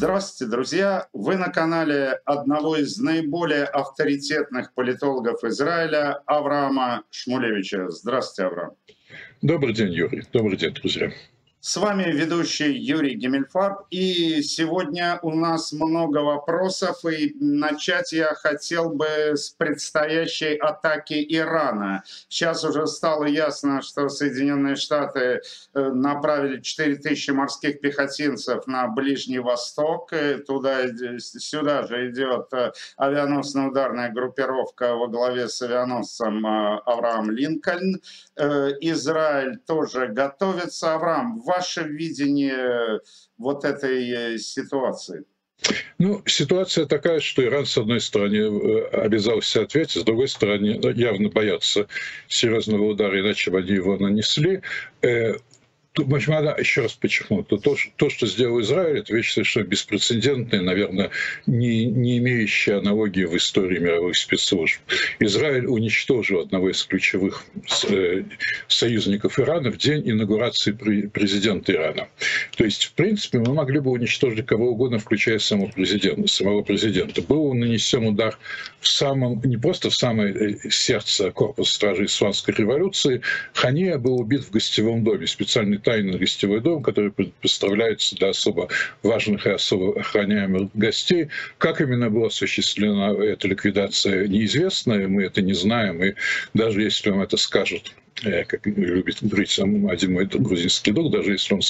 Здравствуйте, друзья! Вы на канале одного из наиболее авторитетных политологов Израиля Авраама Шмулевича. Здравствуйте, Авраам. Добрый день, Юрий. Добрый день, друзья. С вами ведущий Юрий Гемельфарб, и сегодня у нас много вопросов, и начать я хотел бы с предстоящей атаки Ирана. Сейчас уже стало ясно, что Соединенные Штаты э, направили 4000 морских пехотинцев на Ближний Восток, и туда, сюда же идет э, авианосная ударная группировка во главе с авианосцем э, Авраам Линкольн. Израиль тоже готовится. Авраам, ваше видение вот этой э, ситуации? Ну, ситуация такая, что Иран, с одной стороны, э, обязался ответить, с другой стороны, явно боятся серьезного удара, иначе бы они его нанесли. Тут надо еще раз подчеркнуть, то, то, то, что сделал Израиль, это вещь совершенно беспрецедентная, наверное, не, не имеющая аналогии в истории мировых спецслужб. Израиль уничтожил одного из ключевых э, союзников Ирана в день инаугурации президента Ирана. То есть, в принципе, мы могли бы уничтожить кого угодно, включая самого президента. Самого президента. Был нанесен удар в самом, не просто в самое э, сердце корпуса стражи Исламской революции. Хания был убит в гостевом доме. Специальный тайный гостевой дом, который представляется для особо важных и особо охраняемых гостей. Как именно была осуществлена эта ликвидация, неизвестно, мы это не знаем, и даже если вам это скажут как любит говорить сам один мой грузинский друг, даже если он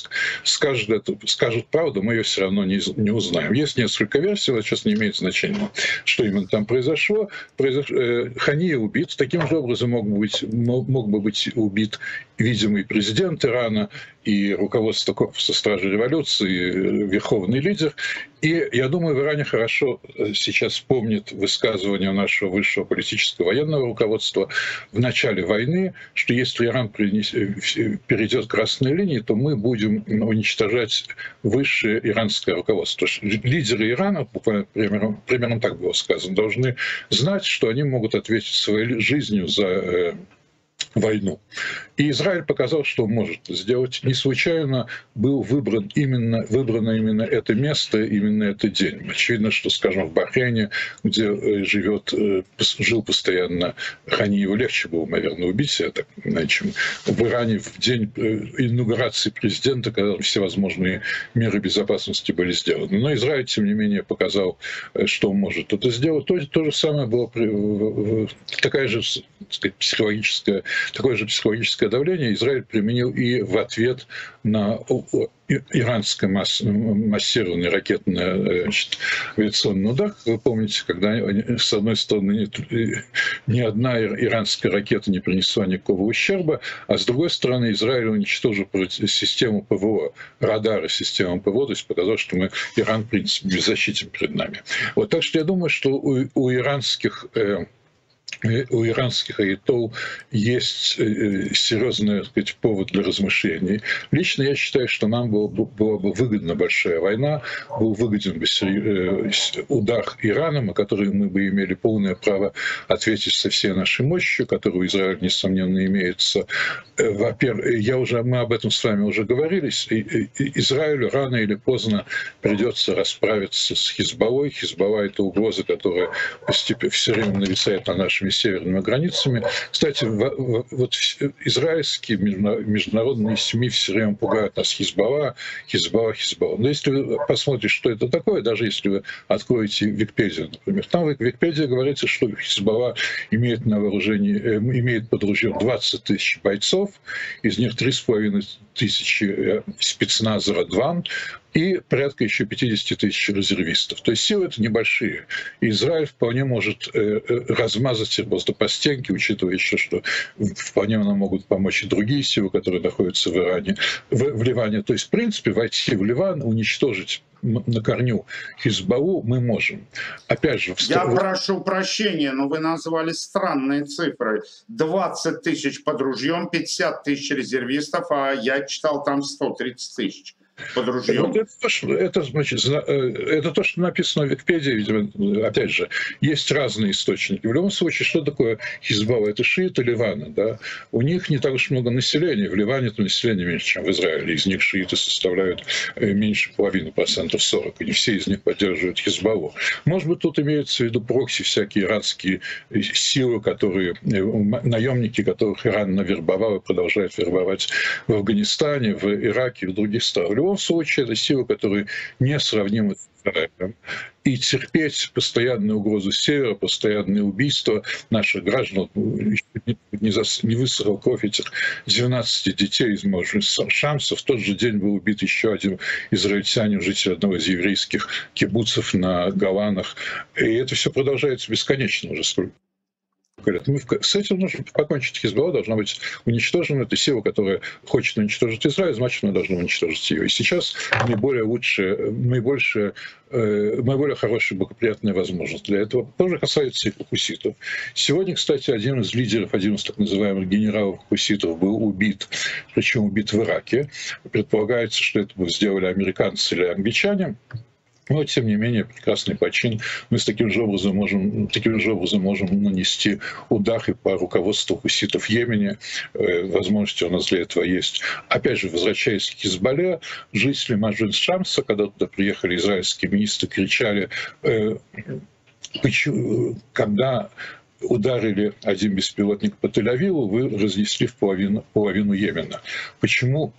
скажет, это, скажет правду, мы ее все равно не, не узнаем. Есть несколько версий, это сейчас не имеет значения, что именно там произошло. Произош... Э, Хания убит, таким же образом мог, быть, мог бы быть убит видимый президент Ирана и руководство корпуса стражи революции, верховный лидер. И я думаю, в Иране хорошо э, сейчас помнит высказывание нашего высшего политического военного руководства в начале войны, что если Иран э, перейдет красные линии, то мы будем уничтожать высшее иранское руководство. Лидеры Ирана, буквально примерно, примерно так было сказано, должны знать, что они могут ответить своей жизнью за э, войну. И Израиль показал, что он может сделать. Не случайно был выбран именно, выбрано именно это место, именно этот день. Очевидно, что, скажем, в Бахрейне, где э, живет, э, жил постоянно Хани, его легче было, наверное, убить, я так чем в Иране в день э, инаугурации президента, когда всевозможные меры безопасности были сделаны. Но Израиль, тем не менее, показал, что он может это сделать. То, то же самое было такая же сказать, психологическая такое же психологическое давление Израиль применил и в ответ на иранское масс, массированный ракетный э, значит, авиационный удар. Вы помните, когда с одной стороны ни одна иранская ракета не принесла никакого ущерба, а с другой стороны Израиль уничтожил систему ПВО, радары системы ПВО, то есть показал, что мы, Иран, в принципе, беззащитен перед нами. Вот так что я думаю, что у, у иранских э, у иранских аитол есть э, серьезный сказать, повод для размышлений. Лично я считаю, что нам было, была бы выгодна большая война, был выгоден бы э, удар Ираном, о котором мы бы имели полное право ответить со всей нашей мощью, которую Израиль, несомненно, имеется. Э, во-первых, я уже, мы об этом с вами уже говорили, Израилю рано или поздно придется расправиться с Хизбаллой. Хизбалла — это угроза, которая постепенно все время нависает на нашем нашими северными границами. Кстати, вот израильские международные СМИ все время пугают нас Хизбалла, Хизбалла, Хизбалла. Но если вы посмотрите, что это такое, даже если вы откроете Википедию, например, там в Википедии говорится, что Хизбалла имеет на вооружении, э, имеет под ружьем 20 тысяч бойцов, из них 3,5 тысячи э, спецназа Радван, и порядка еще 50 тысяч резервистов. То есть силы это небольшие. И Израиль вполне может э, э, размазать их просто по стенке, учитывая еще, что вполне нам могут помочь и другие силы, которые находятся в Иране, в, в Ливане. То есть, в принципе, войти в Ливан, уничтожить на корню Хизбаллу мы можем. Опять же... В... Я прошу прощения, но вы назвали странные цифры. 20 тысяч под ружьем, 50 тысяч резервистов, а я читал там 130 тысяч. Под ружьем. Вот это, то, что, это, значит, э, это то, что написано в Википедии, видимо, опять же, есть разные источники. В любом случае, что такое Хизбалла? Это шииты Ливана, да? У них не так уж много населения. В Ливане это население меньше, чем в Израиле. Из них шииты составляют э, меньше половины, процентов 40. И не все из них поддерживают Хизбаллу. Может быть, тут имеются в виду прокси, всякие иранские э, силы, которые, наемники, которых Иран навербовал и продолжает вербовать в Афганистане, в Ираке и в других странах. Любом случае, это силы, которые несравнимы с Израилем. И терпеть постоянную угрозу севера, постоянные убийства наших граждан, не, зас, не высохал кровь этих 12 детей из Шамса. В тот же день был убит еще один израильтянин, житель одного из еврейских кибуцев на Голанах. И это все продолжается бесконечно уже сколько говорят, мы с этим нужно покончить. Хизбалла должна быть уничтожена. Это сила, которая хочет уничтожить Израиль, значит, мы должны уничтожить ее. И сейчас наиболее лучшая, наибольшая, э, наиболее хорошая, благоприятная возможность для этого тоже касается и хуситов. Сегодня, кстати, один из лидеров, один из так называемых генералов хуситов был убит, причем убит в Ираке. Предполагается, что это сделали американцы или англичане. Но, тем не менее, прекрасный почин. Мы с таким же образом можем, таким же образом можем нанести удар и по руководству хуситов в Йемене. Э, возможности у нас для этого есть. Опять же, возвращаясь к Хизбалле, жители Маджин Шамса, когда туда приехали израильские министры, кричали, э, когда ударили один беспилотник по Тель-Авиву, вы разнесли в половину, половину Йемена. Почему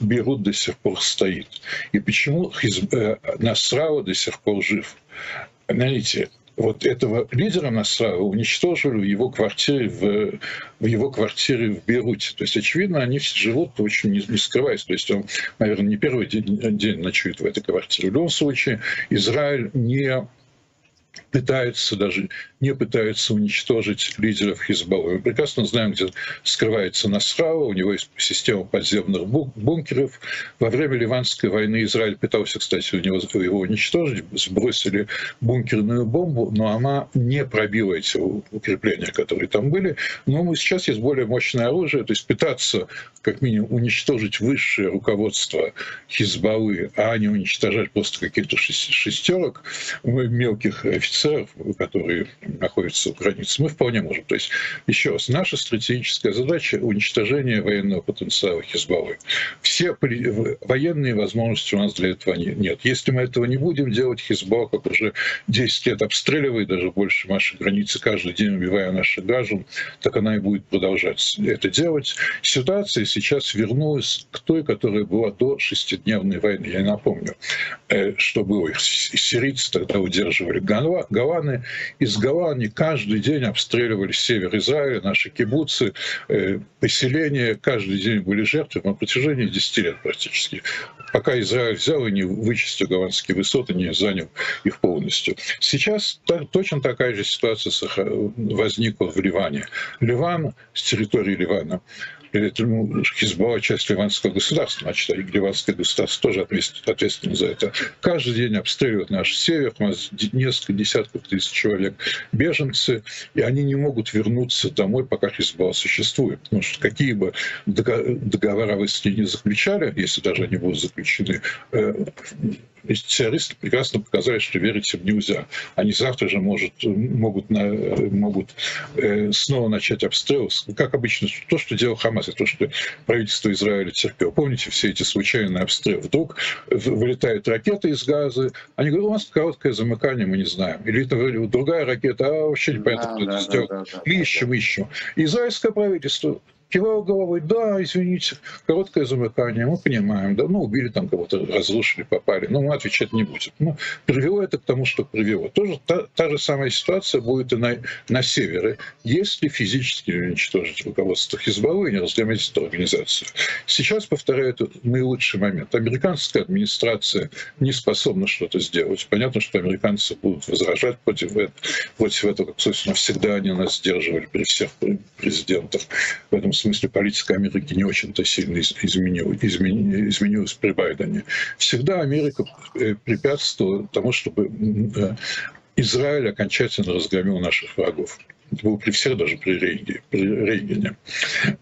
Бейрут до сих пор стоит. И почему. Э, Насрава до сих пор жив? Знаете, вот этого лидера Насрава уничтожили в его квартире в, в его квартире в Бейруте. То есть, очевидно, они все живут очень не, не скрываясь. То есть он, наверное, не первый день, день ночует в этой квартире. В любом случае, Израиль не пытаются даже, не пытаются уничтожить лидеров Хизбаллы. Мы прекрасно знаем, где скрывается Насрава, у него есть система подземных бункеров. Во время Ливанской войны Израиль пытался, кстати, у него, его уничтожить, сбросили бункерную бомбу, но она не пробила эти укрепления, которые там были. Но сейчас есть более мощное оружие, то есть пытаться как минимум уничтожить высшее руководство Хизбаллы, а не уничтожать просто каких-то шестерок мелких офицеров, которые находятся у границ, мы вполне можем. То есть, еще раз, наша стратегическая задача — уничтожение военного потенциала Хизбаллы. Все военные возможности у нас для этого нет. Если мы этого не будем делать, Хизбалла, как уже 10 лет обстреливает даже больше нашей границы, каждый день убивая наших граждан, так она и будет продолжать это делать. Ситуация сейчас вернулась к той, которая была до шестидневной войны. Я напомню, э, что было. Сирийцы тогда удерживали Гаваны. Из Гавани каждый день обстреливали север Израиля, наши кибуцы, э, поселения. Каждый день были жертвы на протяжении 10 лет практически. Пока Израиль взял и не вычистил гаванские высоты, не занял их полностью. Сейчас точно такая же ситуация возникла в Ливане. Ливан с территории Ливана Хизбалла часть ливанского государства, значит, и ливанское государство тоже ответственно за это. Каждый день обстреливают наш север, у нас несколько десятков тысяч человек беженцы, и они не могут вернуться домой, пока Хизбалла существует. Потому что какие бы договора вы с ней не заключали, если даже они будут заключены, э, эти террористы прекрасно показали, что верить им нельзя. Они завтра же может, могут, на, могут э, снова начать обстрел. Как обычно, то, что делал Хамас, и то, что правительство Израиля терпело. Помните все эти случайные обстрелы? Вдруг вылетают ракеты из газа. Они говорят, у нас короткое замыкание, мы не знаем. Или это другая ракета, а вообще непонятно, да, кто да, это сделал. Да, да, мы ищем, ищем. израильское правительство кивал головой, да, извините, короткое замыкание, мы понимаем, да, ну, убили там кого-то, разрушили, попали, но мы отвечать не будем. Ну, привело это к тому, что привело. Тоже та, та же самая ситуация будет и на, на севере. Если физически уничтожить руководство Хизбаллы и не разгромить эту организацию. Сейчас, повторяю, это наилучший момент. Американская администрация не способна что-то сделать. Понятно, что американцы будут возражать против, этого, против этого, как, собственно, всегда они нас сдерживали при всех президентах. В этом смысле политика Америки не очень-то сильно изменилась, изменилась при Байдене. Всегда Америка э, препятствовала тому, чтобы э, Израиль окончательно разгромил наших врагов. Это было при всех, даже при Рейгене. При Рейгене.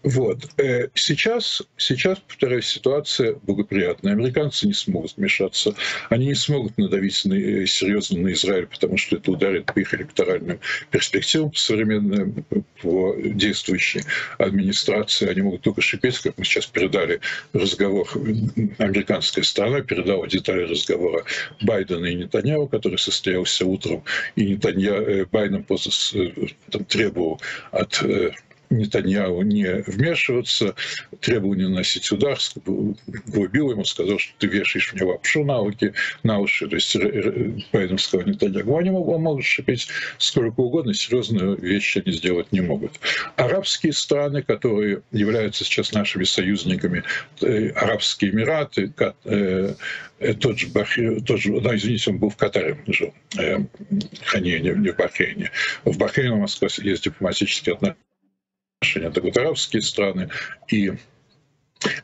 Вот. Э, сейчас, сейчас, повторяю, ситуация благоприятная. Американцы не смогут вмешаться. Они не смогут надавить на, э, серьезно на Израиль, потому что это ударит по их электоральным перспективам современным, по действующей администрации. Они могут только шипеть, как мы сейчас передали разговор, американская сторона передала детали разговора Байдена и Нетаньяу, который состоялся утром, и Нетанья, э, Байден после требовал от э, Нетаньяу не вмешиваться, требовал не наносить удар, грубил ему, сказал, что ты вешаешь мне лапшу на, руки, на уши. То есть Байден сказал Нетаньяу, они могут, шипеть сколько угодно, серьезные вещи они сделать не могут. Арабские страны, которые являются сейчас нашими союзниками, э, Арабские Эмираты, э, тот же, Бахрейн, тот же да, извините, он был в Катаре, жил, э, не, не в Бахрейне. В Бахрейне у Москвы есть дипломатические отношения отношения, это вот арабские страны и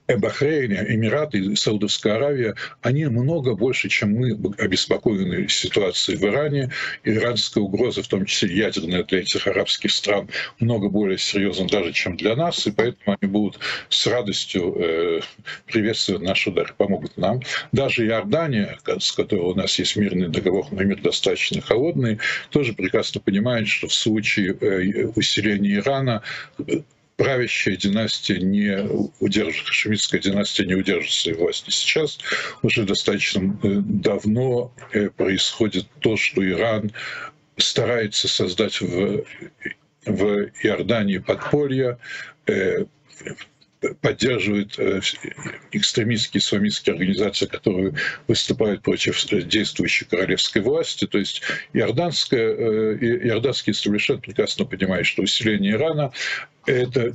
Бахрейн, Эмираты и Саудовская Аравия, они много больше, чем мы, обеспокоены ситуацией в Иране. Иранская угроза, в том числе ядерная для этих арабских стран, много более серьезна даже, чем для нас, и поэтому они будут с радостью э, приветствовать наш удар, помогут нам. Даже Иордания, с которой у нас есть мирный договор, но мир достаточно холодный, тоже прекрасно понимает, что в случае э, усиления Ирана правящая династия не удержит, хашемитская династия не удержит своей власти. Сейчас уже достаточно э, давно э, происходит то, что Иран старается создать в, в Иордании подполье, э, поддерживает экстремистские исламистские организации, которые выступают против действующей королевской власти. То есть иорданская, иорданский истеблишмент прекрасно понимает, что усиление Ирана это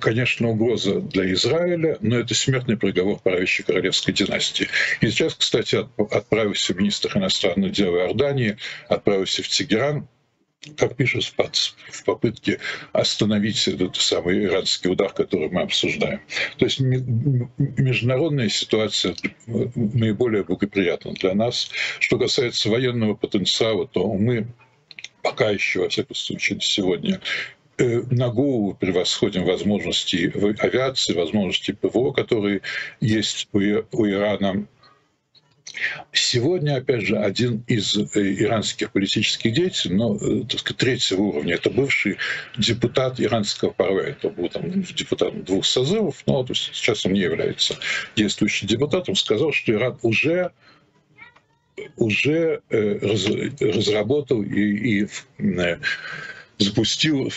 конечно, угроза для Израиля, но это смертный приговор правящей королевской династии. И сейчас, кстати, отправился министр иностранных дел Иордании, отправился в Тегеран, как пишут, в попытке остановить этот самый иранский удар, который мы обсуждаем. То есть международная ситуация наиболее благоприятна для нас. Что касается военного потенциала, то мы пока еще, во всяком случае, сегодня Э, на голову превосходим возможности авиации, возможности ПВО, которые есть у, у Ирана. Сегодня, опять же, один из э, иранских политических деятелей, но э, так сказать, третьего уровня, это бывший депутат иранского парламента, был там депутатом двух созывов, но то есть сейчас он не является действующим депутатом, сказал, что Иран уже уже разработал и, и запустил,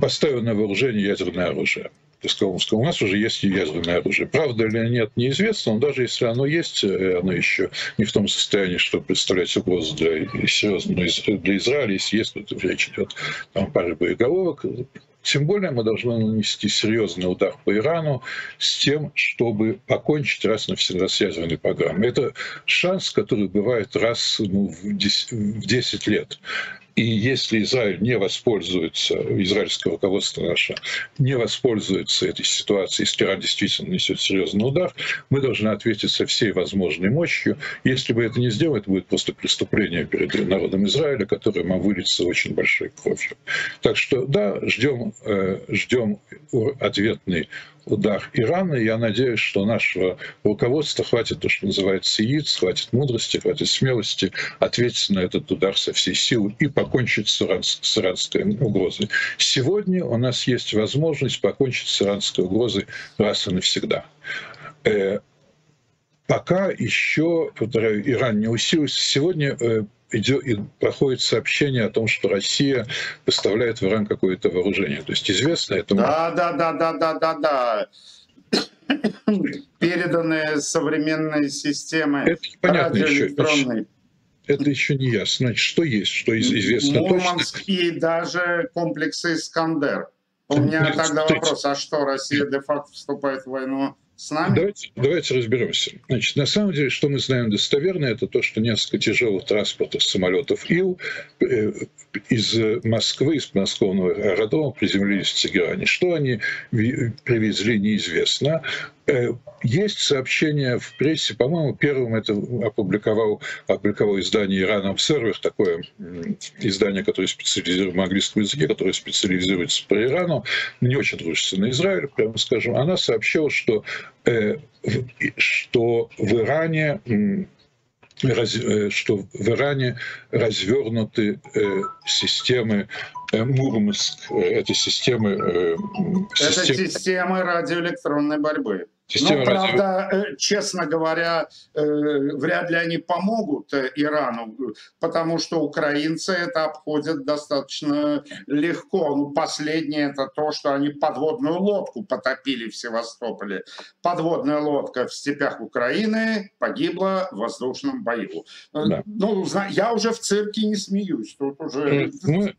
поставил на вооружение ядерное оружие. Сказал, у нас уже есть ядерное оружие. Правда или нет, неизвестно, но даже если оно есть, э, оно еще не в том состоянии, чтобы представлять угрозу для, серьезно, для Израиля, если есть, то речь идет о паре боеголовок, тем более мы должны нанести серьезный удар по Ирану с тем, чтобы покончить раз навсегда с ядерной программой. Это шанс, который бывает раз ну, в 10 лет. И если Израиль не воспользуется, израильское руководство наше не воспользуется этой ситуацией, если Иран действительно несет серьезный удар, мы должны ответить со всей возможной мощью. Если бы это не сделать, это будет просто преступление перед народом Израиля, которое мы выльется очень большой кровью. Так что да, ждем, э, ждем ответный удар Ирана. Я надеюсь, что нашего руководства хватит то, что называется яиц, хватит мудрости, хватит смелости ответить на этот удар со всей силы и покончить с, иран, с иранской угрозой. Сегодня у нас есть возможность покончить с иранской угрозой раз и навсегда. Э, пока еще, повторяю, Иран не усилился. Сегодня э, идет, и проходит сообщение о том, что Россия поставляет в Иран какое-то вооружение. То есть известно это... Да, да, да, да, да, да, да. Переданные современные системы это понятно еще. Это еще не ясно. Значит, что есть, что известно Мурманск точно? и даже комплексы «Искандер». У меня тогда вопрос, а что, Россия де-факто вступает в войну с нами? Давайте, давайте разберемся. Значит, на самом деле, что мы знаем достоверно, это то, что несколько тяжелых транспортов самолетов Ил э, из Москвы, из подмосковного аэродрома приземлились в Тегеране. Что они привезли, неизвестно. Э, есть сообщение в прессе, по-моему, первым это опубликовал, опубликовал издание Иран Observer, такое издание, которое специализируется в английском языке, которое специализируется по Ирану, не очень дружественно Израиль, прямо скажем. Она сообщила, что, э, что в Иране раз, э, что в Иране развернуты э, системы э, Мурманск, это системы... Это системы, системы радиоэлектронной борьбы. Система Но, правда, э, честно говоря, э, вряд ли они помогут э, Ирану, потому что украинцы это обходят достаточно легко. Ну, последнее это то, что они подводную лодку потопили в Севастополе. Подводная лодка в степях Украины погибла в воздушном бою. Да. Ну, я уже в цирке не смеюсь. Тут уже... Мы,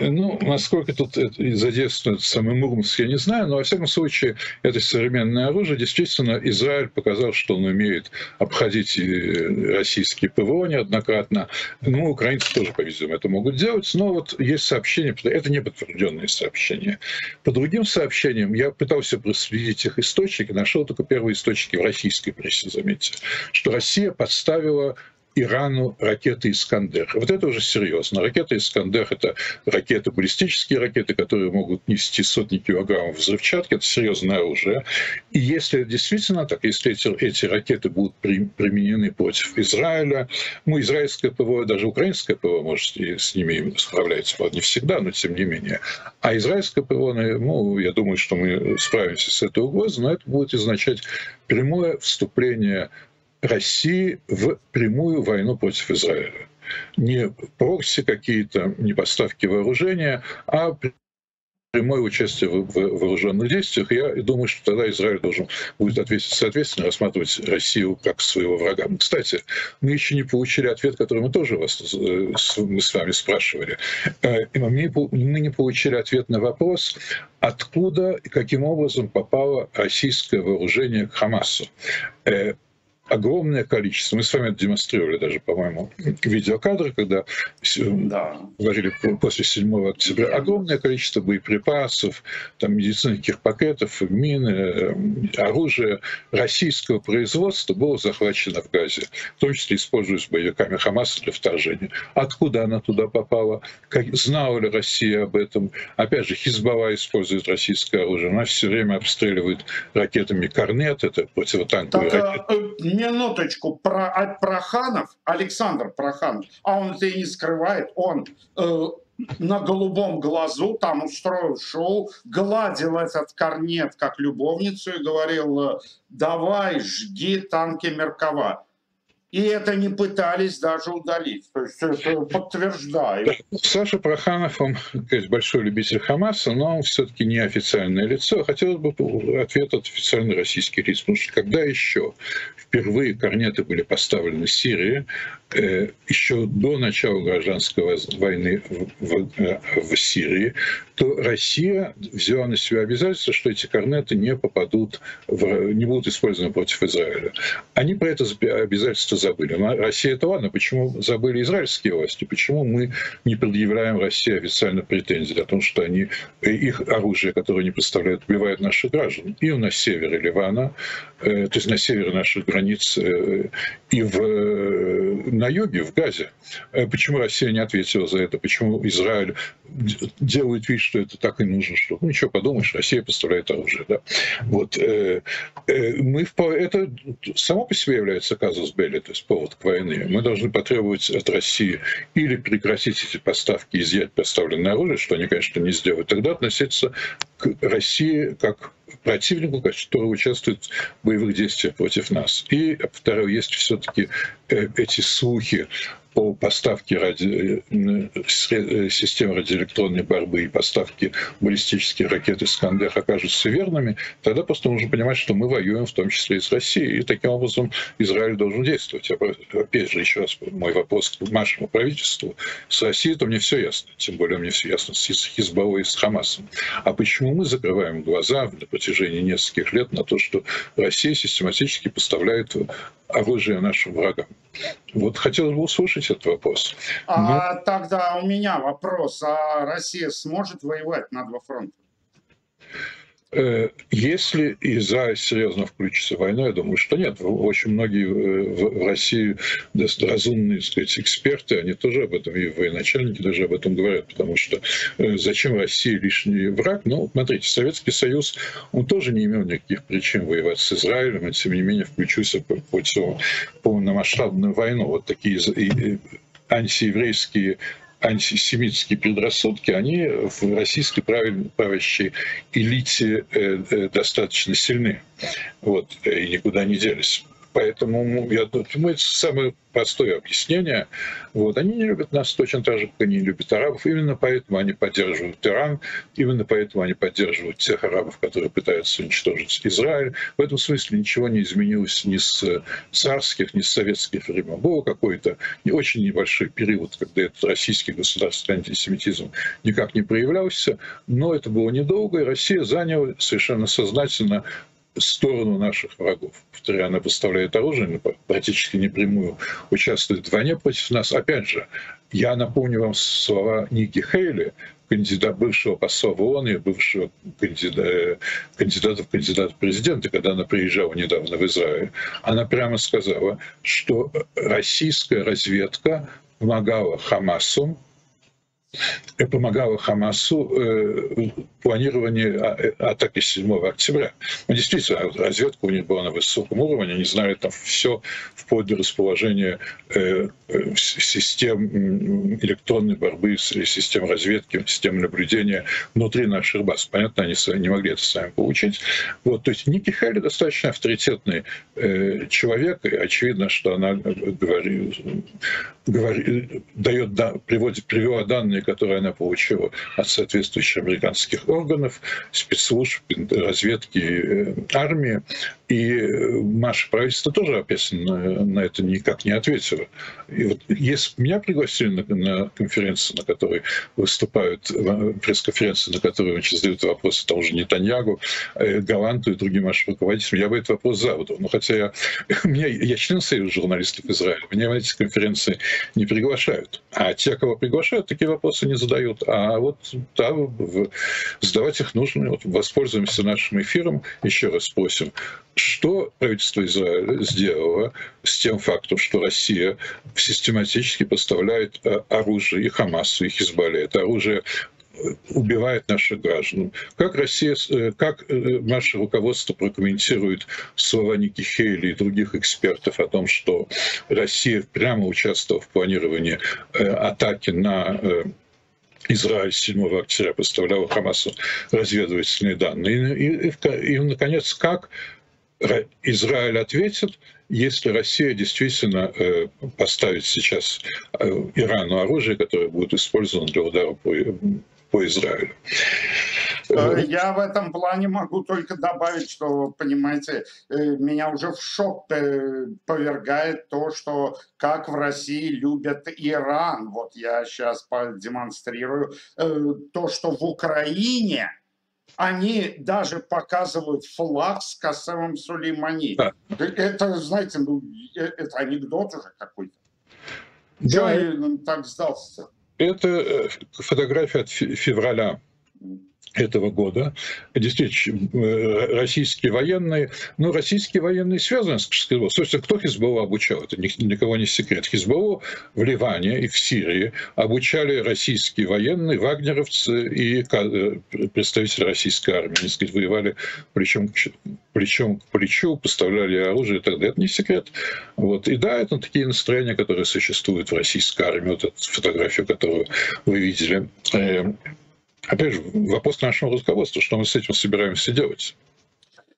ну, насколько тут задействует самый Мурманск, я не знаю, но, во всяком случае, это современное оружие. Действительно, Израиль показал, что он умеет обходить российские ПВО неоднократно. Ну, украинцы тоже, по-видимому, это могут делать, но вот есть сообщения, это не подтвержденные сообщения. По другим сообщениям, я пытался проследить их источники, нашел только первые источники в российской прессе, заметьте, что Россия подставила Ирану ракеты «Искандер». Вот это уже серьезно. Ракеты «Искандер» — это ракеты, баллистические ракеты, которые могут нести сотни килограммов взрывчатки. Это серьезное оружие. И если действительно так, если эти, эти ракеты будут при, применены против Израиля, ну, израильское ПВО, даже украинское ПВО, может, и с ними справляется, правда, не всегда, но тем не менее. А израильское ПВО, ну, я думаю, что мы справимся с этой угрозой, но это будет означать прямое вступление России в прямую войну против Израиля. Не прокси какие-то, не поставки вооружения, а прямое участие в вооруженных действиях. Я думаю, что тогда Израиль должен будет ответить соответственно, рассматривать Россию как своего врага. Кстати, мы еще не получили ответ, который мы тоже вас, э, мы с вами спрашивали. Э, мы не получили ответ на вопрос, откуда и каким образом попало российское вооружение к Хамасу. Э, огромное количество. Мы с вами это демонстрировали даже, по-моему, видеокадры, когда да. говорили после 7 октября. Огромное количество боеприпасов, там, медицинских пакетов, мин, э, оружия российского производства было захвачено в Газе, в том числе используясь боевиками Хамаса для вторжения. Откуда она туда попала? Как, знала ли Россия об этом? Опять же, Хизбалла использует российское оружие. Она все время обстреливает ракетами «Корнет», это противотанковые так, ракеты. А, минуточку, про, от Проханов, Александр Проханов, а он это и не скрывает, он э, на голубом глазу там устроил шоу, гладил этот корнет как любовницу и говорил, давай, жги танки Меркова. И это не пытались даже удалить. То есть это подтверждает. Sasha Проханов, он, конечно, большой любитель Хамаса, но он все-таки не официальное лицо. Хотелось бы ответ от официальной российской лиц. Потому что когда еще впервые корнеты были поставлены Сирии, еще до начала гражданской войны в, в, э, в Сирии, то Россия взяла на себя обязательство, что эти корнеты не попадут, в, не будут использованы против Израиля. Они про это обязательство забыли. Но Россия это ладно, почему забыли израильские власти? Почему мы не предъявляем России официально претензии о том, что они, их оружие, которое они поставляют, убивает наших граждан? И на севере Ливана, э, то есть на севере наших границ, э, и в, э, на юге, в Газе. Почему Россия не ответила за это? Почему Израиль делает вид, что это так и нужно, что ну ничего, подумаешь, Россия поставляет оружие. Да? Вот, мы, это само по себе является казус белли, то есть повод к войне. Мы должны потребовать от России или прекратить эти поставки, изъять поставленное оружие, что они, конечно, не сделают, тогда относиться к России как противнику, который участвует в боевых действиях против нас. И, второе, есть все-таки э, эти слухи по поставке ради, э, э, систем радиоэлектронной борьбы и поставке баллистических ракет «Искандер» окажутся верными, тогда просто нужно понимать, что мы воюем в том числе и с Россией, и таким образом Израиль должен действовать. Опять же, еще раз мой вопрос к нашему правительству. С Россией то мне все ясно, тем более мне все ясно с Хизбаллой и с Хамасом. А почему мы закрываем глаза на протяжении нескольких лет на то, что Россия систематически поставляет оружие нашим врагам? Вот хотелось бы услышать этот вопрос. А Но... тогда у меня вопрос. А Россия сможет воевать на два фронта? Э, если Израиль серьезно включится в войну, я думаю, что нет. Очень многие э, в России разумные сказать, эксперты, они тоже об этом, и военачальники даже об этом говорят, потому что э, зачем России лишний враг? Ну, смотрите, Советский Союз, он тоже не имел никаких причин воевать с Израилем, и тем не менее включился против полномасштабную войну. Вот такие антиеврейские антисемитские предрассудки, они в российской правящей элите э, э, достаточно сильны. Вот, и никуда не делись. Поэтому я думаю, это самое простое объяснение. Вот. Они не любят нас точно так же, как они не любят арабов. Именно поэтому они поддерживают Иран, именно поэтому они поддерживают тех арабов, которые пытаются уничтожить Израиль. В этом смысле ничего не изменилось ни с царских, ни с советских времен. Был какой-то не очень небольшой период, когда этот российский государственный антисемитизм никак не проявлялся, но это было недолго, и Россия заняла совершенно сознательно сторону наших врагов. Повторяю, она поставляет оружие, практически непрямую участвует в войне против нас. Опять же, я напомню вам слова Ники Хейли, кандидата, бывшего посла в ООН и бывшего кандидата, кандидата в кандидат в президенты, когда она приезжала недавно в Израиль. Она прямо сказала, что российская разведка помогала Хамасу помогала Хамасу э, в планировании а, э, атаки 7 октября. Ну, действительно, разведка у них была на высоком уровне, они знали там все вплоть до расположения э, систем электронной борьбы, систем разведки, систем наблюдения внутри наших баз. Понятно, они не могли это сами получить. Вот, то есть Ники Хелли достаточно авторитетный человек, и очевидно, что она говорит, говорит, дает, приводит, привела данные которые она получила от соответствующих американских органов, спецслужб, разведки, э, армии. И э, наше правительство тоже, описано, на это никак не ответило. И вот если меня пригласили на, на конференцию, на которой выступают, э, пресс-конференции, на которой значит, задают вопросы тому же Нетаньягу, Галанту и другим нашим руководителям, я бы этот вопрос задал. Но хотя я, меня, я член Союза журналистов Израиля, меня на эти конференции не приглашают. А те, кого приглашают, такие вопросы вопросы не задают, а вот да, задавать их нужно. Вот воспользуемся нашим эфиром, еще раз спросим, что правительство Израиля сделало с тем фактом, что Россия систематически поставляет э, оружие и Хамасу, и Хизбалле. Это оружие э, убивает наших граждан. Как Россия, э, как наше руководство прокомментирует слова Ники Хейли и других экспертов о том, что Россия прямо участвовала в планировании атаки на Израиль 7 октября поставлял Хамасу разведывательные данные. И, и, и, наконец, как Израиль ответит, если Россия действительно э, поставит сейчас э, Ирану оружие, которое будет использовано для удара по, по Израилю. Э, я в этом плане могу только добавить, что, понимаете, э, меня уже в шок э, повергает то, что как в России любят Иран. Вот я сейчас продемонстрирую то, что в Украине они даже показывают флаг с Касемом Сулеймани. Да. Это, знаете, ну, это анекдот уже какой-то. Да. Я так сдался? Это фотография от февраля этого года. Действительно, э, российские военные, ну, российские военные связаны с Хизбаллой. Собственно, кто Хизбаллу обучал? Это никого не секрет. Хизбаллу в Ливане и в Сирии обучали российские военные, вагнеровцы и э, представители российской армии. Они, сказать, воевали плечом к, плечом к плечу, поставляли оружие и так далее. Это не секрет. Вот. И да, это такие настроения, которые существуют в российской армии. Вот эту фотографию, которую вы видели э, опять же, вопрос нашего руководства, что мы с этим собираемся делать.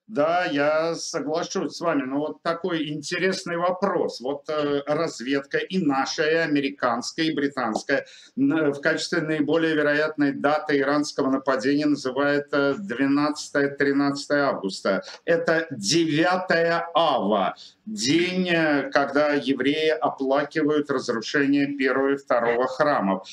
Да, я соглашусь с вами. Но вот такой интересный вопрос. Вот э, разведка и наша, и американская, и британская в качестве наиболее вероятной даты иранского нападения называет 12-13 э, августа. Это 9 ава, день, э, когда евреи оплакивают разрушение первого и второго храмов.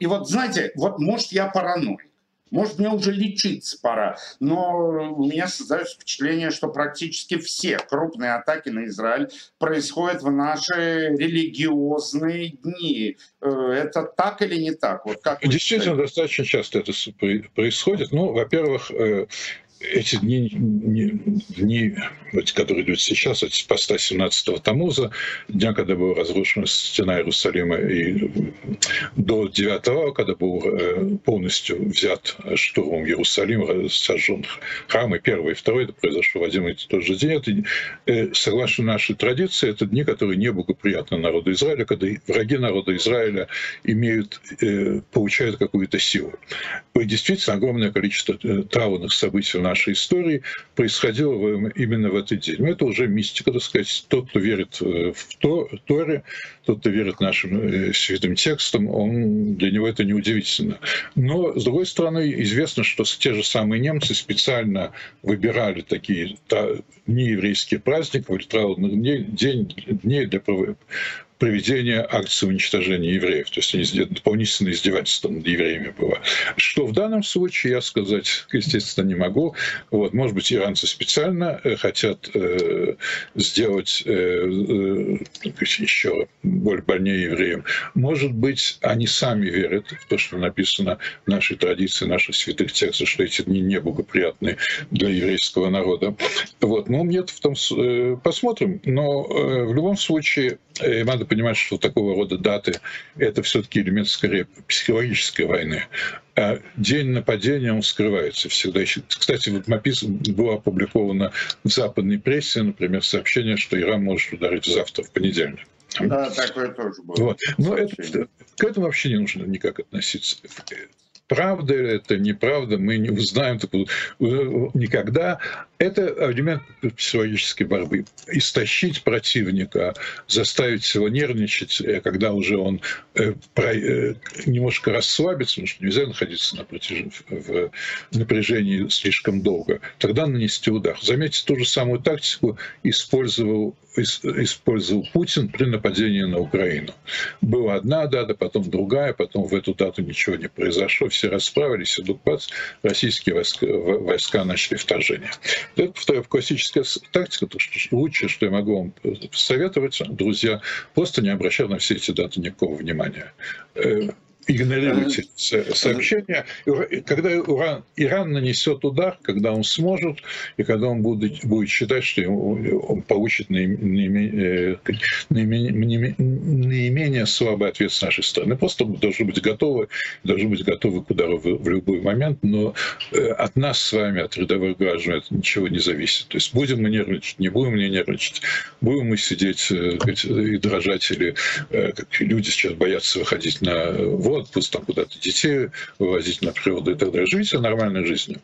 И вот знаете, вот может я параноик, может, мне уже лечиться пора, но у меня создается впечатление, что практически все крупные атаки на Израиль происходят в наши религиозные дни. Э, это так или не так? Вот как Действительно, достаточно часто это происходит. Ну, во-первых, э, эти дни, дни, которые идут сейчас, от поста 17-го Тамуза, дня, когда была разрушена стена Иерусалима, и до 9 когда был э, полностью взят штурмом Иерусалим, сожжен храм, и первый, и второй, это произошло в один и тот же день. Это, э, согласно нашей традиции, это дни, которые неблагоприятны народу Израиля, когда враги народа Израиля имеют, э, получают какую-то силу. И действительно, огромное количество траурных событий в нашей истории происходило именно в этот день. Но это уже мистика, так сказать. Тот, кто верит э, в Торе, тот, кто верит нашим э, святым текстам, он, для него это неудивительно. Но, с другой стороны, известно, что те же самые немцы специально выбирали такие нееврейские праздники, траурных дней, день, дней для проведения акции уничтожения евреев. То есть они издевательство над евреями было. Что в данном случае я сказать, естественно, не могу. Вот, может быть, иранцы специально э, хотят э, сделать э, э, еще более больнее евреям. Может быть, они сами верят в то, что написано в нашей традиции, наших святых текстах, что эти дни неблагоприятны для еврейского народа. Вот. Ну, нет в том... Э, посмотрим. Но э, в любом случае надо понимать, что такого рода даты – это все-таки элемент скорее психологической войны. А день нападения, он скрывается всегда. Кстати, вот было опубликовано в западной прессе, например, сообщение, что Иран может ударить завтра, в понедельник. Да, такое тоже было. Вот. Но это, к этому вообще не нужно никак относиться правда это, неправда, мы не узнаем никогда. Это элемент психологической борьбы. Истощить противника, заставить его нервничать, э, когда уже он э, э, немножко расслабится, потому что нельзя находиться на протяжении, в напряжении слишком долго, тогда нанести удар. Заметьте, ту же самую тактику использовал использовал Путин при нападении на Украину. Была одна дата, потом другая, потом в эту дату ничего не произошло, все расправились, и бац, российские войска, войска начали вторжение. Это, повторяю, классическая тактика, то, что лучшее, что я могу вам посоветовать, друзья, просто не обращать на все эти даты никакого внимания э, игнорируйте сообщения. Когда Иран, Иран нанесет удар, когда он сможет, и когда он будет, будет считать, что он получит наименее, наименее, наименее слабый ответ с нашей стороны. Просто должны быть готовы, должны быть готовы к удару в, в любой момент, но э, от нас с вами, от рядовых граждан, это ничего не зависит. То есть будем мы нервничать, не будем мы нервничать, будем мы сидеть э, и дрожать, или э, как люди сейчас боятся выходить на воду, отпуск, там куда-то детей вывозить на природу и так далее. Живите нормальной жизнью.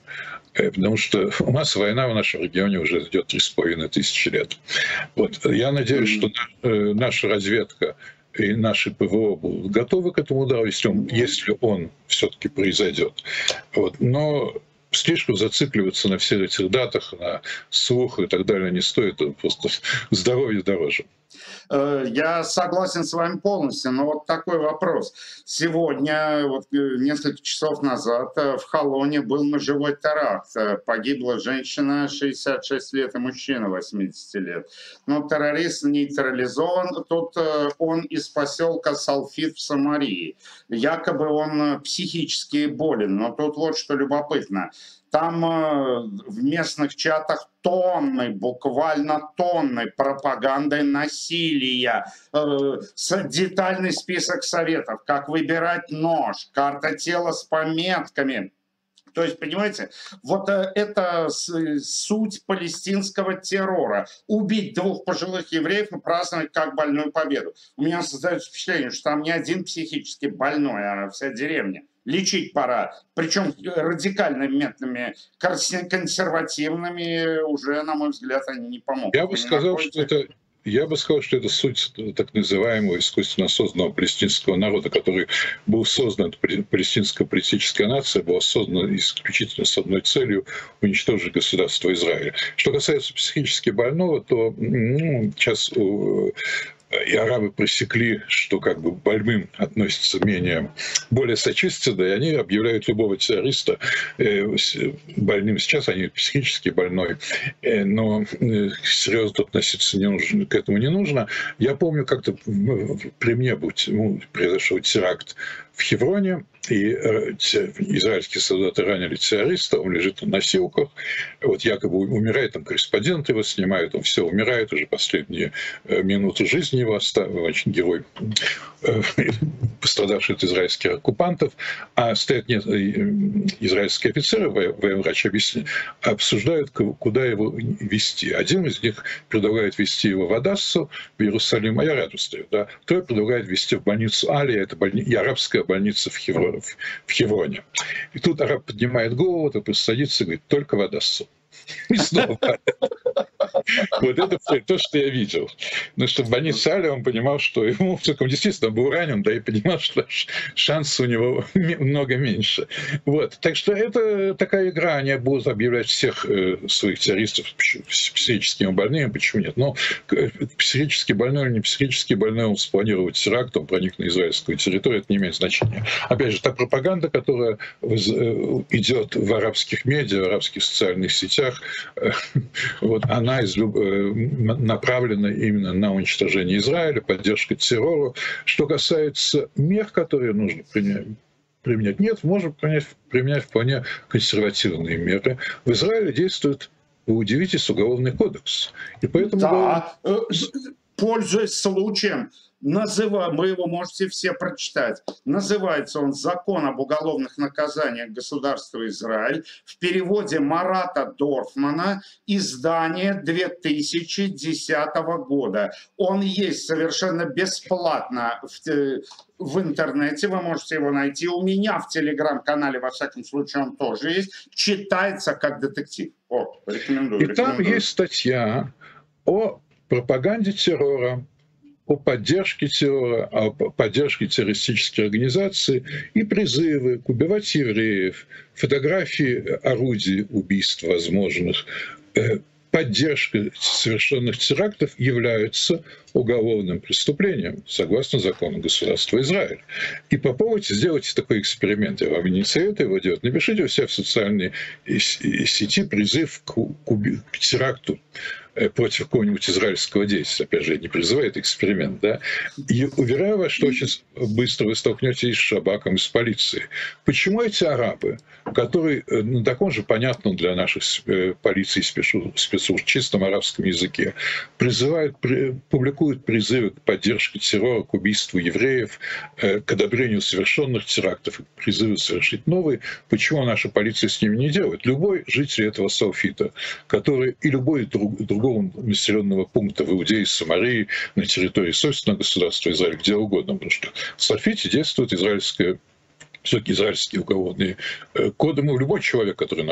Э, потому что у нас война в нашем регионе уже идет три с половиной тысячи лет. Вот. Я надеюсь, что э, наша разведка и наши ПВО будут готовы к этому удару, если он, если он все-таки произойдет. Вот. Но слишком зацикливаться на всех этих датах, на слух и так далее не стоит, просто здоровье дороже. Э, я согласен с вами полностью, но вот такой вопрос. Сегодня, вот э, несколько часов назад э, в Холоне был ножевой теракт. Погибла женщина 66 лет и мужчина 80 лет. Но террорист нейтрализован. Тут он из поселка Салфит в Самарии. Якобы он психически болен. Но тут вот что любопытно. Там э, в местных чатах тонны, буквально тонны пропаганды насилия, э, детальный список советов, как выбирать нож, карта тела с пометками. То есть, понимаете, вот э, это суть палестинского террора. Убить двух пожилых евреев и праздновать как больную победу. У меня создается впечатление, что там не один психически больной, а вся деревня лечить пора, причем радикальными методами, консервативными уже, на мой взгляд, они не помогут. Я бы сказал, находите... что это я бы сказал, что это суть так называемого искусственно созданного палестинского народа, который был создан, палестинская политическая нация была создана исключительно с одной целью – уничтожить государство Израиля. Что касается психически больного, то ну, сейчас и арабы просекли, что как бы больным относятся менее, более сочувственно, и они объявляют любого террориста э, больным. Сейчас они психически больной, э, но э, серьезно относиться не нужно, к этому не нужно. Я помню, как-то при мне был, ну, произошел теракт Хевроне, и э, израильские солдаты ранили террориста, он лежит на носилках, вот якобы умирает, там корреспондент его снимает, он все умирает, уже последние э, минуты жизни его оставил, очень герой, э, пострадавший от израильских оккупантов, а стоят израильские офицеры, военврач объясняет, обсуждают, куда его вести. Один из них предлагает вести его в Адассу, в Иерусалим, а я стою, да. Второй предлагает вести в больницу Али, это больни... и арабская больница в Хевроне в Хевроне. И тут араб поднимает голову, такой садится и говорит, только вода с И снова. Вот это то, что я видел. Ну, что в больнице Али он понимал, что ему, он действительно был ранен, да, и понимал, что шанс у него много меньше. Вот. Так что это такая игра, они будут объявлять всех э, своих террористов психическими больными, почему нет? Но э, психически больной или не психически больной, он спланировать теракт, он проник на израильскую территорию, это не имеет значения. Опять же, та пропаганда, которая э, идет в арабских медиа, в арабских социальных сетях, вот, она из, направлена именно на уничтожение Израиля, поддержка террора. Что касается мер, которые нужно принять, применять. Нет, можно применять, применять вполне консервативные меры. В Израиле действует, вы удивитесь, уголовный кодекс. И поэтому... Да, э, пользуясь случаем, называ, вы его можете все прочитать. Называется он «Закон об уголовных наказаниях государства Израиль» в переводе Марата Дорфмана, издание 2010 года. Он есть совершенно бесплатно в, э, в интернете, вы можете его найти. У меня в телеграм-канале, во всяком случае, он тоже есть. Читается как детектив. О, рекомендую. И рекомендую. там есть статья о пропаганде террора, о поддержке террора, о поддержке террористической организации и призывы к убивать евреев, фотографии орудий убийств возможных, э, поддержка совершенных терактов являются уголовным преступлением, согласно закону государства Израиль. И попробуйте сделать такой эксперимент. Я вам не советую его делать. Напишите у себя в социальной сети призыв к, к теракту Э, против какого-нибудь израильского действия. Опять же, я не призываю, это эксперимент. Да? И уверяю вас, что очень быстро вы столкнетесь с Шабаком и с полицией. Почему эти арабы, которые э, на таком же понятном для наших э, полиции спецслужб чистом арабском языке призывают, публикуют призывы к поддержке террора, к убийству евреев, к одобрению совершенных терактов, призывы совершить новые, почему наша полиция с ними не делает? Любой житель этого салфита, который и любой друг, друг другого населенного пункта в Иудее, Самарии, на территории собственного государства Израиля, где угодно. Потому что в Сальфите действует израильская все-таки израильские уголовные э, коды. Мы, любой человек, который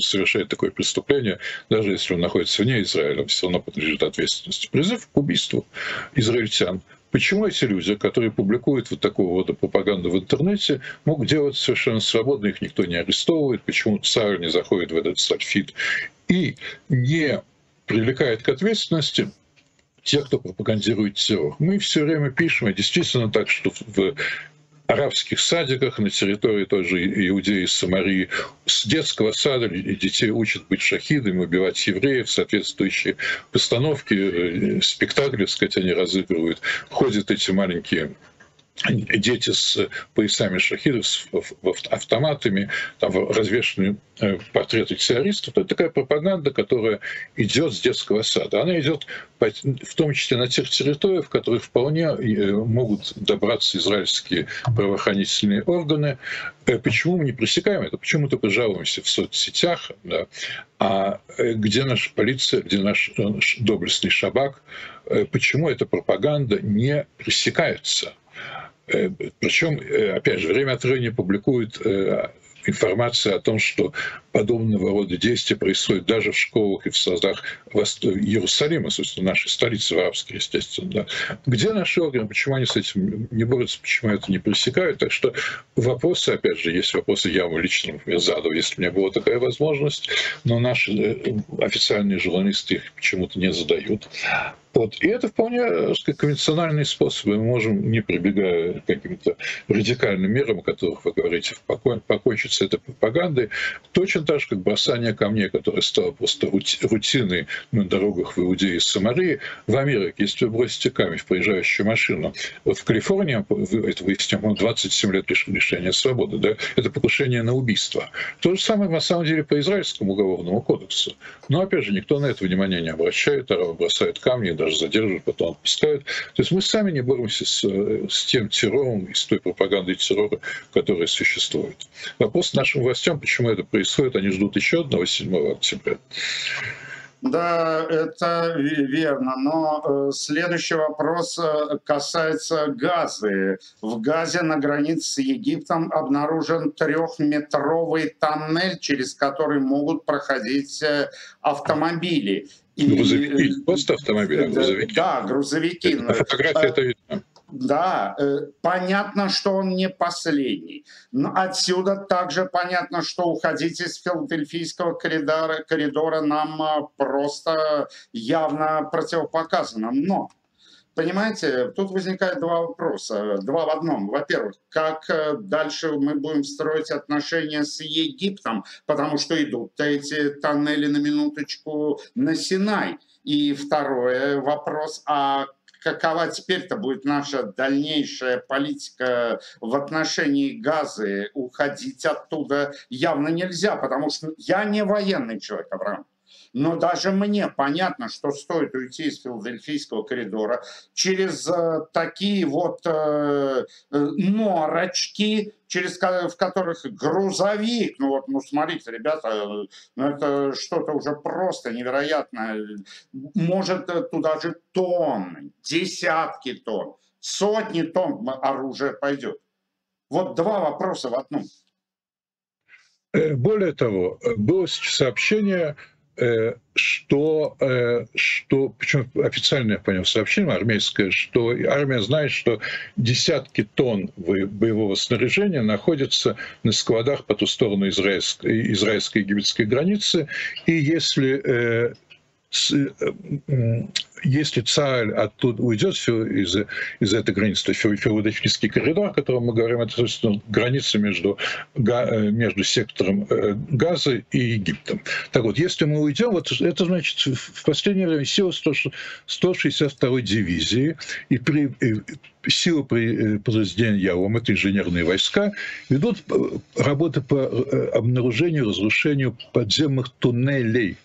совершает такое преступление, даже если он находится вне Израиля, все равно подлежит ответственности. Призыв к убийству израильтян. Почему эти люди, которые публикуют вот такого рода пропаганду в интернете, могут делать совершенно свободно, их никто не арестовывает, почему царь не заходит в этот сальфит и не привлекает к ответственности тех, кто пропагандирует террор. Мы все время пишем, и действительно так, что в арабских садиках на территории той же Иудеи и Самарии. С детского сада детей учат быть шахидами, убивать евреев, соответствующие постановки, э, спектакли, так сказать, они разыгрывают. Ходят эти маленькие дети с поясами шахидов, с автоматами, там развешены э, портреты террористов. Это такая пропаганда, которая идет с детского сада. Она идет в том числе на тех территориях, в которых вполне э, могут добраться израильские правоохранительные органы. Э, почему мы не пресекаем это? Почему мы только жалуемся в соцсетях? Да? А где наша полиция, где наш доблестный шабак? Почему эта пропаганда не пресекается? Э, Причем, э, опять же, время от времени публикуют э, информация о том, что подобного рода действия происходят даже в школах и в садах Иерусалима, собственно, нашей столицы в арабской, естественно. Да. Где наши органы, почему они с этим не борются, почему это не пресекают? Так что вопросы, опять же, есть вопросы, я вам лично, например, задал, если у меня была такая возможность, но наши официальные журналисты их почему-то не задают. Вот. И это вполне так сказать, конвенциональные способы. Мы можем, не прибегая к каким-то радикальным мерам, о которых вы говорите, покончить с этой пропагандой, точно точно так же, как бросание камней, которое стало просто рутиной на дорогах в Иудее и Самарии. В Америке, если вы бросите камень в проезжающую машину, вот в Калифорнии, это выяснено, 27 лет лишения свободы, да, это покушение на убийство. То же самое, на самом деле, по израильскому уголовному кодексу. Но, опять же, никто на это внимание не обращает, а бросают камни, даже задерживают, потом отпускают. То есть мы сами не боремся с, с тем террором и с той пропагандой террора, которая существует. Вопрос нашим властям, почему это происходит, они ждут еще одного 7 октября. Да, это верно. Но э, следующий вопрос э, касается Газы. В Газе на границе с Египтом обнаружен трехметровый тоннель, через который могут проходить э, автомобили. И, грузовики, просто автомобили, а грузовики. Да, грузовики. На фотографии это видно. Да, э, понятно, что он не последний. Но отсюда также понятно, что уходить из филадельфийского коридора, коридора нам а, просто явно противопоказано. Но Понимаете, тут возникает два вопроса, два в одном. Во-первых, как э, дальше мы будем строить отношения с Египтом, потому что идут эти тоннели на минуточку на Синай. И второй вопрос, а какова теперь-то будет наша дальнейшая политика в отношении газы, уходить оттуда явно нельзя, потому что я не военный человек, Абрам. Но даже мне понятно, что стоит уйти из филадельфийского коридора через э, такие вот э, э, норочки, через в которых грузовик, ну вот, ну смотрите, ребята, ну это что-то уже просто невероятное. Может туда же тонны, десятки тонн, сотни тонн оружия пойдет. Вот два вопроса в одном. Более того, было сообщение Э, что, э, что причем официальное, я понял, сообщение армейское, что армия знает, что десятки тонн боевого снаряжения находятся на складах по ту сторону израильской, израильской египетской границы, и если э, если Царь оттуда уйдет из, из этой границы, то есть филадельфийский коридор, о котором мы говорим, это собственно, граница между, э, между сектором э, Газа и Египтом. Так вот, если мы уйдем, вот это значит в последнее время сила 162-й дивизии и при, и силы при подразделения Ялом, это инженерные войска, ведут работы по обнаружению разрушению подземных туннелей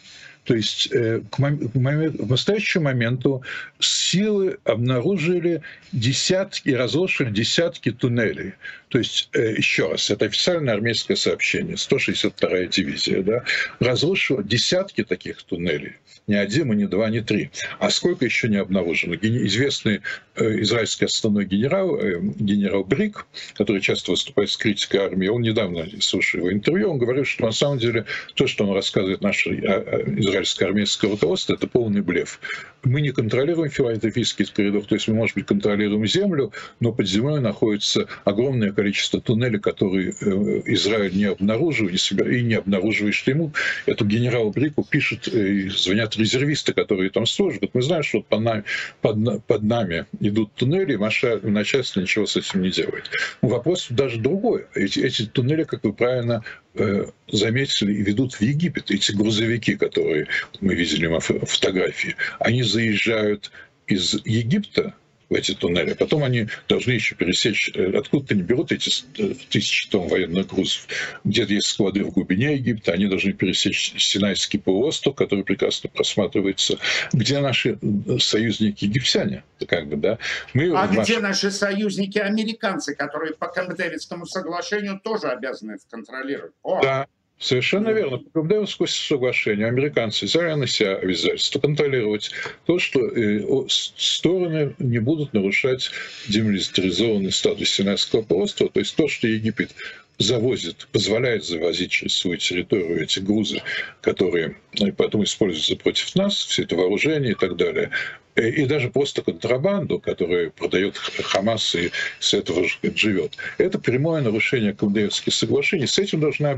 то есть э, к, момент, к настоящему моменту силы обнаружили десятки, разрушили десятки туннелей. То есть, э, еще раз, это официальное армейское сообщение, 162-я дивизия, да, разрушила десятки таких туннелей. Не один, и не два, не три. А сколько еще не обнаружено? Известный э, израильский основной генерал, генерал Брик, который часто выступает с критикой армии, он недавно, слушал его интервью, он говорил, что на самом деле то, что он рассказывает наше израильское армейское руководство, это полный блеф. Мы не контролируем филадельфийский коридор, то есть мы, может быть, контролируем землю, но под землей находится огромное количество туннелей, которые э, Израиль не обнаружил и, не обнаруживает, что ему эту генералу Брику пишут, и звонят резервисты, которые там служат. Мы знаем, что под нами, под, под нами идут туннели, наше начальство ничего с этим не делает. Но вопрос даже другой. Эти, эти туннели, как вы правильно Э, заметили ведут в Египет. Эти грузовики, которые мы видели на фотографии, они заезжают из Египта в эти туннели. Потом они должны еще пересечь, э, откуда-то они берут эти э, тысячи тонн военных грузов. Где-то есть склады в глубине Египта, они должны пересечь Синайский полуостров, который прекрасно просматривается. Где наши э, союзники египтяне? Как бы, да? Мы а где наш... наши союзники американцы, которые по Камп-Дэвидскому соглашению тоже обязаны контролировать? О! Да, Совершенно верно. По Кабдаевскому соглашению американцы взяли на себя обязательство контролировать то, что э, стороны не будут нарушать демилитаризованный статус Синайского полуострова, то есть то, что Египет завозит, позволяет завозить через свою территорию эти грузы, которые ну, потом используются против нас, все это вооружение и так далее. И даже просто контрабанду, которую продает Хамас и с этого живет, это прямое нарушение Камдеевских соглашений. С этим должны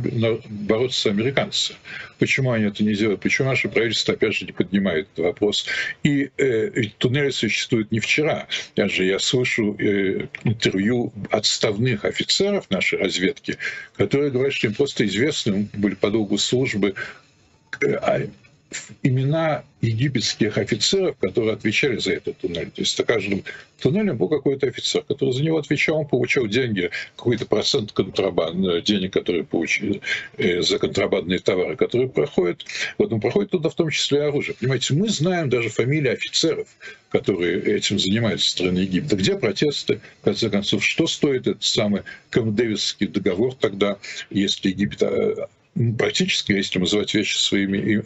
бороться американцы. Почему они это не делают? Почему наше правительство, опять же, не поднимает этот вопрос? И э, туннели существуют не вчера. Даже я слышу э, интервью отставных офицеров нашей разведки, которые говорят, что им просто известны, были по долгу службы э, а имена египетских офицеров, которые отвечали за этот туннель. То есть за каждым туннелем был какой-то офицер, который за него отвечал, он получал деньги, какой-то процент контрабанд, денег, которые получили э, за контрабандные товары, которые проходят. Вот он проходит туда в том числе и оружие. Понимаете, мы знаем даже фамилии офицеров, которые этим занимаются в стране Египта. Где протесты, в конце концов, что стоит этот самый Кэмп договор тогда, если Египет э, практически, если называть вещи своими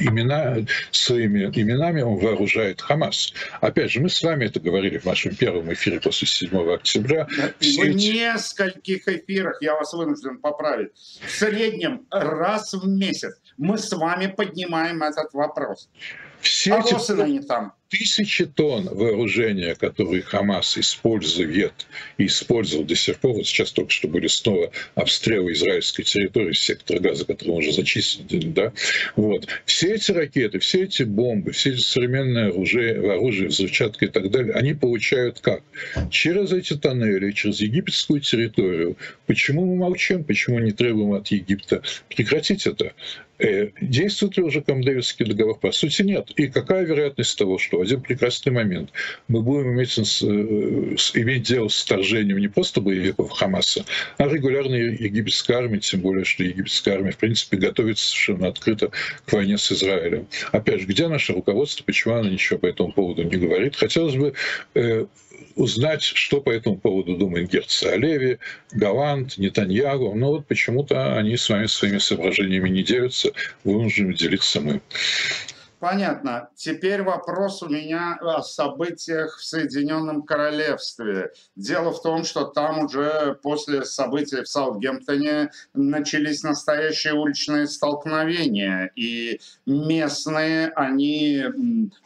имена, своими именами, он вооружает Хамас. Опять же, мы с вами это говорили в нашем первом эфире после 7 октября. В эти... нескольких эфирах, я вас вынужден поправить, в среднем раз в месяц мы с вами поднимаем этот вопрос. Все а эти... они там тысячи тонн вооружения, которые Хамас использует и использовал до сих пор, вот сейчас только что были снова обстрелы израильской территории, сектора газа, который уже зачислен, да, вот. Все эти ракеты, все эти бомбы, все эти современные оружие, оружие, взрывчатка и так далее, они получают как? Через эти тоннели, через египетскую территорию. Почему мы молчим? Почему не требуем от Египта прекратить это? Э, действует ли уже Камп договор? По сути, нет. И какая вероятность того, что в один прекрасный момент мы будем иметь, э, иметь дело с вторжением не просто боевиков Хамаса, а регулярной египетской армии, тем более, что египетская армия, в принципе, готовится совершенно открыто к войне с Израилем. Опять же, где наше руководство, почему оно ничего по этому поводу не говорит? Хотелось бы э, узнать, что по этому поводу думает Герц Олеви, Галант, Нетаньягу. Но вот почему-то они с вами своими соображениями не делятся, вынуждены делиться мы. Понятно. Теперь вопрос у меня о событиях в Соединенном Королевстве. Дело в том, что там уже после событий в Саутгемптоне начались настоящие уличные столкновения. И местные, они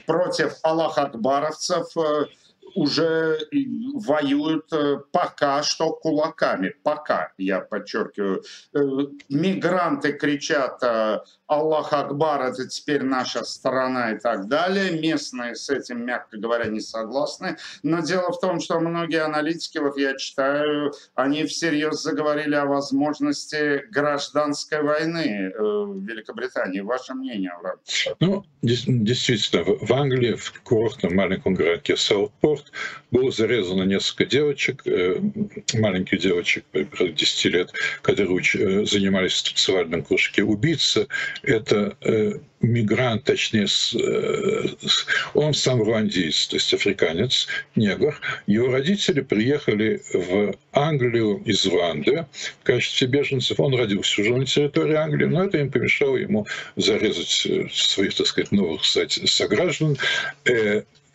против Аллах-Акбаровцев э, уже воюют э, пока что кулаками. Пока, я подчеркиваю. Э, мигранты кричат э, «Аллах Акбар, это теперь наша страна» и так далее. Местные с этим, мягко говоря, не согласны. Но дело в том, что многие аналитики, вот я читаю, они всерьез заговорили о возможности гражданской войны в Великобритании. Ваше мнение, Авраам? Ну, действительно, в Англии, в курортном маленьком городке Саутпорт, Московск, было зарезано несколько девочек, э, маленьких девочек, 10 лет, которые э, занимались в танцевальном кружке. Убийца — это э, мигрант, точнее, он сам руандиец, то есть африканец, негр. Его родители приехали в Англию из Руанды в качестве беженцев. Он родился уже на территории Англии, но это им помешало ему зарезать своих, так сказать, новых сограждан.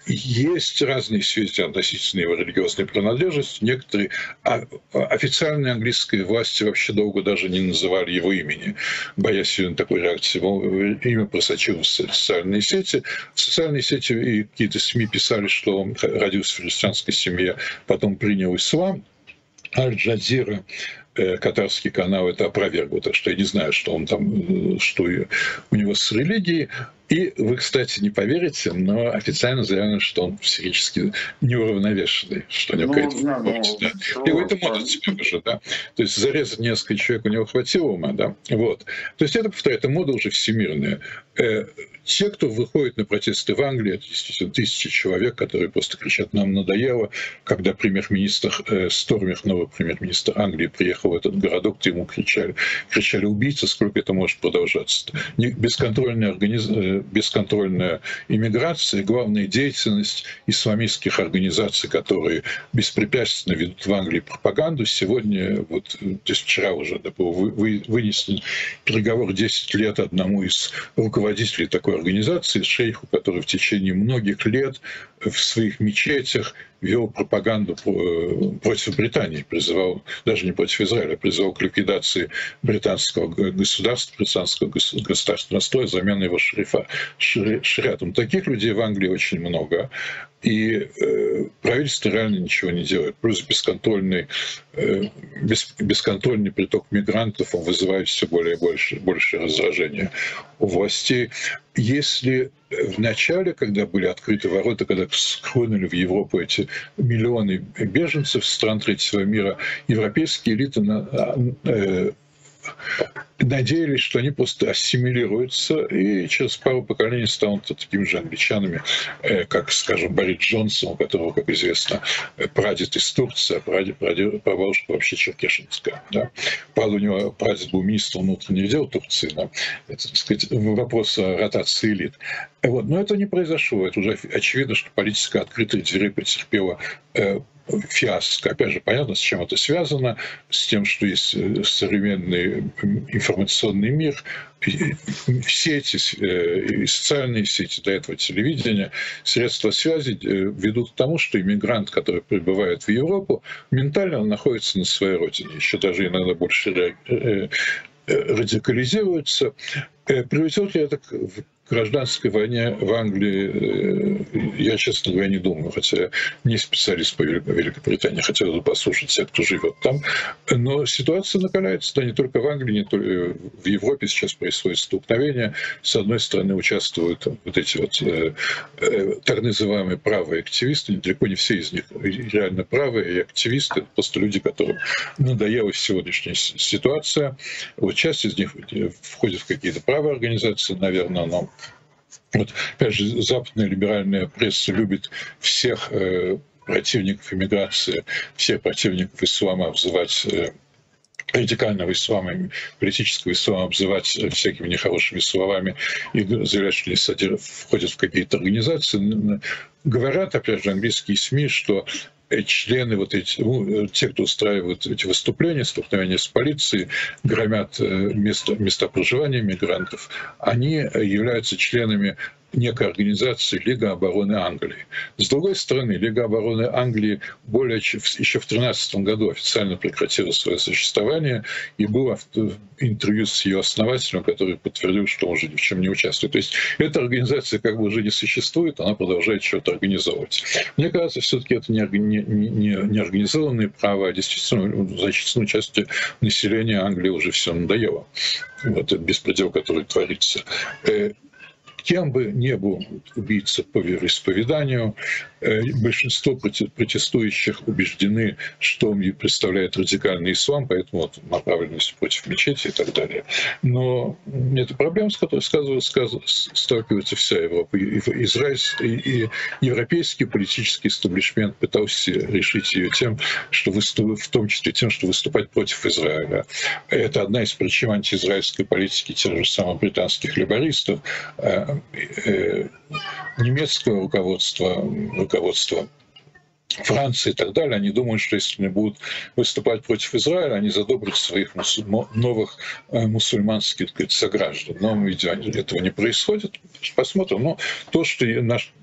Есть разные сведения относительно его религиозной принадлежности. Некоторые а, официальные английские власти вообще долго даже не называли его имени, боясь такой реакции. Имя просочилось в социальные сети. В социальные сети и какие-то СМИ писали, что он родился в христианской семье, потом принял ислам. Аль-Джазира Э, катарский канал это опроверг, так что я не знаю, что он там, э, что у него с религией. И вы, кстати, не поверите, но официально заявлено, что он психически неуравновешенный, что у него ну, какая-то... Да, ну, да. Его это мода теперь уже, да. То есть зарезать несколько человек у него хватило ума, да. Вот. То есть это, повторяю, это мода уже всемирная. Э, те, кто выходит на протесты в Англии, это действительно тысячи человек, которые просто кричат «нам надоело». Когда премьер-министр э, Стормих, новый премьер-министр Англии, приехал в этот городок, то ему кричали, кричали «убийца, сколько это может продолжаться?» Бесконтрольная, организ... Э, бесконтрольная иммиграция, главная деятельность исламистских организаций, которые беспрепятственно ведут в Англии пропаганду. Сегодня, вот, то есть вчера уже да, был вынесен приговор 10 лет одному из руководителей такой организации, шейху, который в течение многих лет в своих мечетях вел пропаганду э, против Британии, призывал, даже не против Израиля, а призывал к ликвидации британского государства, британского государственного строя, замены его шерифа. шариатом. Таких людей в Англии очень много. И э, правительство реально ничего не делает. Плюс бесконтрольный, э, бес, бесконтрольный приток мигрантов он вызывает все более и больше, больше раздражения у властей. Если в начале, когда были открыты ворота, когда схлынули в Европу эти миллионы беженцев стран третьего мира, европейские элиты э, надеялись, что они просто ассимилируются и через пару поколений станут такими же англичанами, э, как, скажем, Борис Джонсон, у которого, как известно, прадед из Турции, а прадед, прадед, прабабушка вообще черкешинская. Да? Правда, у него прадед был министр внутренних дел Турции, но это, так сказать, вопрос ротации элит. Вот. Но это не произошло. Это уже очевидно, что политика открытых дверей претерпела э, фиаско. Опять же, понятно, с чем это связано, с тем, что есть э, современный информационный мир, все эти э, социальные сети, до этого телевидения, средства связи э, ведут к тому, что иммигрант, который прибывает в Европу, ментально находится на своей родине, еще даже иногда больше радикализируется. Приведет ли это гражданской войне в Англии, э, я, честно говоря, не думаю, хотя не специалист по Великобритании, хотел бы послушать тех, кто живет там. Но ситуация накаляется, да, не только в Англии, не только в Европе сейчас происходит столкновение. С одной стороны, участвуют вот эти вот э, э, так называемые правые активисты, далеко не все из них реально правые и активисты, просто люди, которым надоела сегодняшняя ситуация. Вот часть из них входит в какие-то правые организации, наверное, но вот, опять же, западная либеральная пресса любит всех э, противников иммиграции, всех противников ислама обзывать э, радикального ислама, политического ислама обзывать всякими нехорошими словами и заявлять, что они входят в какие-то организации. Говорят, опять же, английские СМИ, что члены вот эти, ну, те, кто устраивают эти выступления, столкновения с полицией, громят э, места, места проживания мигрантов, они являются членами некой организации Лига обороны Англии. С другой стороны, Лига обороны Англии более чем еще в 2013 году официально прекратила свое существование, и было интервью с ее основателем, который подтвердил, что он уже ни в чем не участвует. То есть эта организация как бы уже не существует, она продолжает что-то организовывать. Мне кажется, все-таки это не, не, не, организованные права, а действительно ну, значительной части населения Англии уже все надоело. Вот этот беспредел, который творится. Кем бы ни был убийца по вероисповеданию, большинство протестующих убеждены, что он представляет радикальный ислам, поэтому вот направленность против мечети и так далее. Но это проблема, с которой сталкивается вся Европа. И израильский, и европейский политический истеблишмент пытался решить ее тем, что выступ, в том числе тем, что выступать против Израиля. Это одна из причин антиизраильской политики тех же самых британских либористов, э, э, немецкого руководства руководство Франции и так далее, они думают, что если они будут выступать против Израиля, они задобрят своих мусульма, новых э, мусульманских сказать, сограждан. Но, видимо, этого не происходит. Посмотрим. Но то, что наш,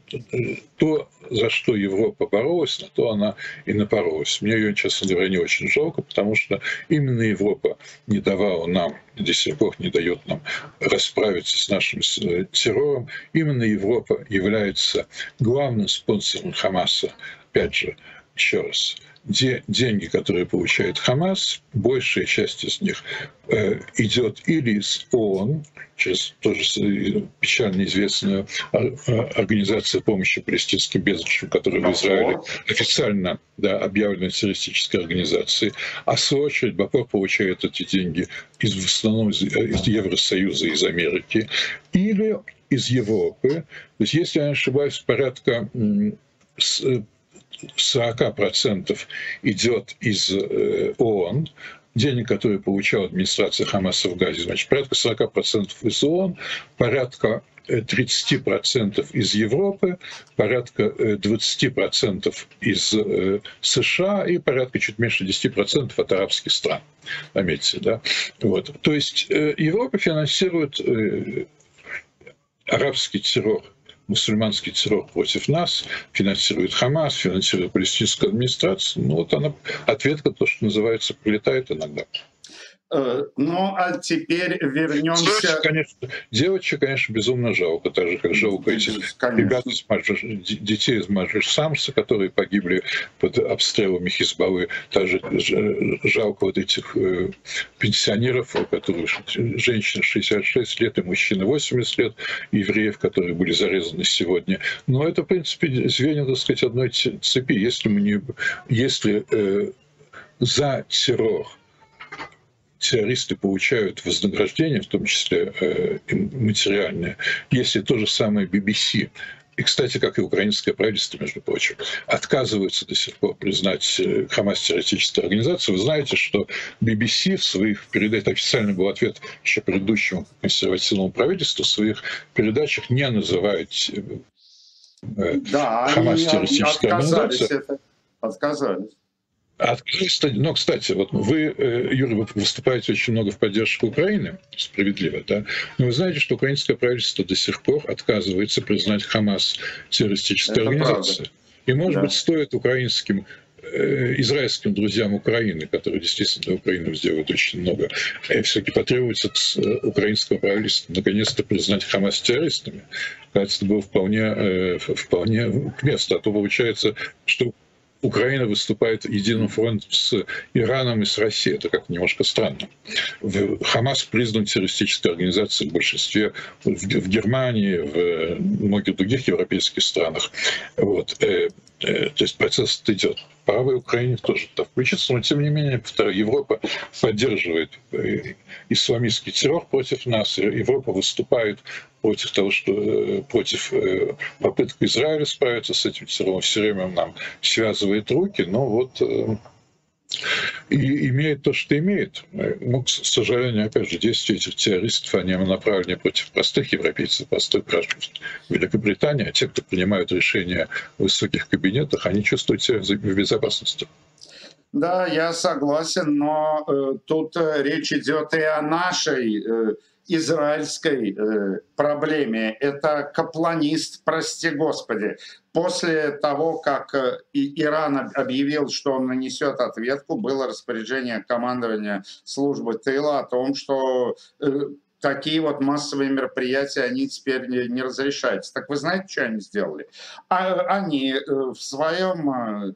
то, за что Европа боролась, на то она и напоролась. Мне ее, честно говоря, не очень жалко, потому что именно Европа не давала нам, до сих пор не дает нам расправиться с нашим э, террором. Именно Европа является главным спонсором Хамаса опять же, еще раз, де, деньги, которые получает Хамас, большая часть из них э, идет или из ООН, через тоже печально известную организацию помощи палестинским беженцам, которая в Израиле официально да, объявлена террористической организацией, а в свою очередь Бапор получает эти деньги из, в основном из, из Евросоюза, из Америки, или из Европы. То есть, если я не ошибаюсь, порядка 40% идет из э, ООН, денег, которые получала администрация Хамаса в Газе, значит, порядка 40% из ООН, порядка 30% э, из Европы, порядка 20% э, из США и порядка чуть меньше 10% от арабских стран. Заметьте, да? Вот. То есть Европа финансирует арабский террор мусульманский террор против нас, финансирует Хамас, финансирует палестинскую администрацию. Ну вот она, ответка, то, что называется, прилетает иногда. Э, ну, а теперь вернемся... Девочек, конечно, девочек, конечно, безумно жалко, так же, как жалко этих ребят из Маджиш, детей из Маджиш Самса, которые погибли под обстрелами Хизбаллы. Также жалко вот этих э, пенсионеров, у которых женщина 66 лет и мужчина 80 лет, евреев, которые были зарезаны сегодня. Но это, в принципе, звенья, так сказать, одной цепи. Если мы не... Если э, за террор террористы получают вознаграждение, в том числе э, материальное, если то же самое BBC, и, кстати, как и украинское правительство, между прочим, отказываются до сих пор признать э, Хамас террористической организацией. Вы знаете, что BBC в своих передачах, официальный был ответ еще предыдущему консервативному правительству, в своих передачах не называют э, да, Хамас террористической организацией. Отказались. Открылись, но, кстати, вот вы, э, Юрий, вы выступаете очень много в поддержку Украины, справедливо, да? Но вы знаете, что украинское правительство до сих пор отказывается признать Хамас террористической Это организацией. Правда. И, может да. быть, стоит украинским э, израильским друзьям Украины, которые действительно для Украины сделают очень много, э, все-таки потребуется от украинского правительства наконец-то признать Хамас террористами. Кажется, это было вполне, вполне к месту. А то получается, что Украина выступает единым фронтом с Ираном и с Россией. Это как немножко странно. Хамас признан террористической организацией в большинстве в Германии, в многих других европейских странах. Вот. Э, то есть процесс идет. Правой Украине тоже это включится, но тем не менее, Европа поддерживает э, исламистский террор против нас, Европа выступает против того, что э, против попытки Израиля справиться с этим террором, все время нам связывает руки, но вот и имеет то, что имеет. Ну, к сожалению, опять же, действия этих террористов, они направлены против простых европейцев, простых граждан Великобритании, а те, кто принимают решения в высоких кабинетах, они чувствуют себя в безопасности. Да, я согласен, но э, тут э, речь идет и о нашей э, израильской э, проблеме. Это капланист, прости господи. После того, как э, Иран объявил, что он нанесет ответку, было распоряжение командования службы тыла о том, что э, такие вот массовые мероприятия, они теперь не, не разрешаются. Так вы знаете, что они сделали? А, они э, в своем э,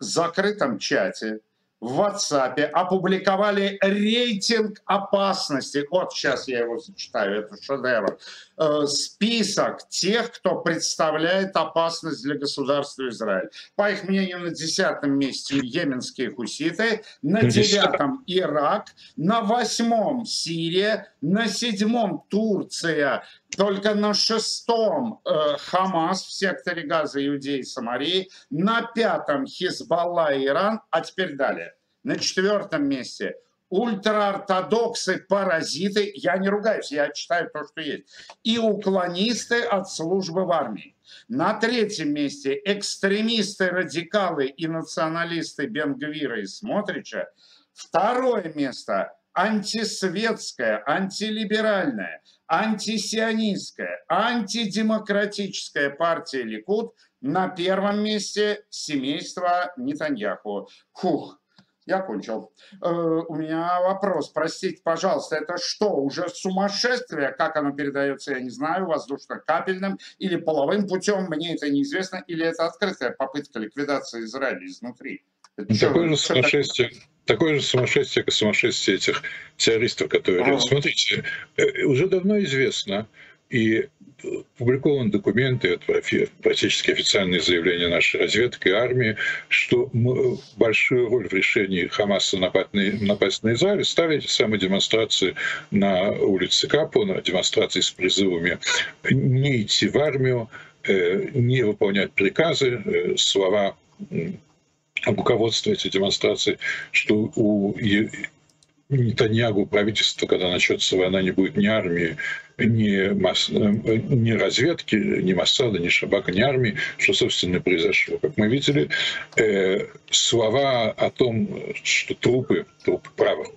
закрытом чате, в WhatsApp опубликовали рейтинг опасности. Вот сейчас я его зачитаю, это шедевр. Э, список тех, кто представляет опасность для государства Израиль. По их мнению, на десятом месте йеменские хуситы, на девятом Ирак, на восьмом Сирия, на седьмом Турция, только на шестом э, Хамас в секторе Газа, Иудеи Самарии, на пятом Хизбалла Иран, а теперь далее. На четвертом месте ультраортодоксы, паразиты, я не ругаюсь, я читаю то, что есть, и уклонисты от службы в армии. На третьем месте экстремисты, радикалы и националисты Бенгвира и Смотрича. Второе место антисветское, антилиберальное, антисионистская, антидемократическая партия Ликуд. На первом месте семейство Нетаньяху. Фух, я кончил. Э, у меня вопрос. Простите, пожалуйста, это что, уже сумасшествие? Как оно передается, я не знаю, воздушно-капельным или половым путем? Мне это неизвестно. Или это открытая попытка ликвидации Израиля изнутри? Это Такое же сумасшествие. Такое же сумасшествие, как сумасшествие этих террористов, которые... А. Смотрите, э, уже давно известно, и опубликованы документы, это практически официальные заявления нашей разведки и армии, что большую роль в решении Хамаса напасть на, напасть на Израиль ставили самые демонстрации на улице Капу, на демонстрации с призывами не идти в армию, э, не выполнять приказы, э, слова руководства этих демонстраций, что у Нетаньягу правительство, когда начнется война, не будет ни армии, ни, масс... ни разведки, ни Массада, ни Шабака, ни армии, что, собственно, произошло. Как мы видели, э, слова о том, что трупы, трупы правых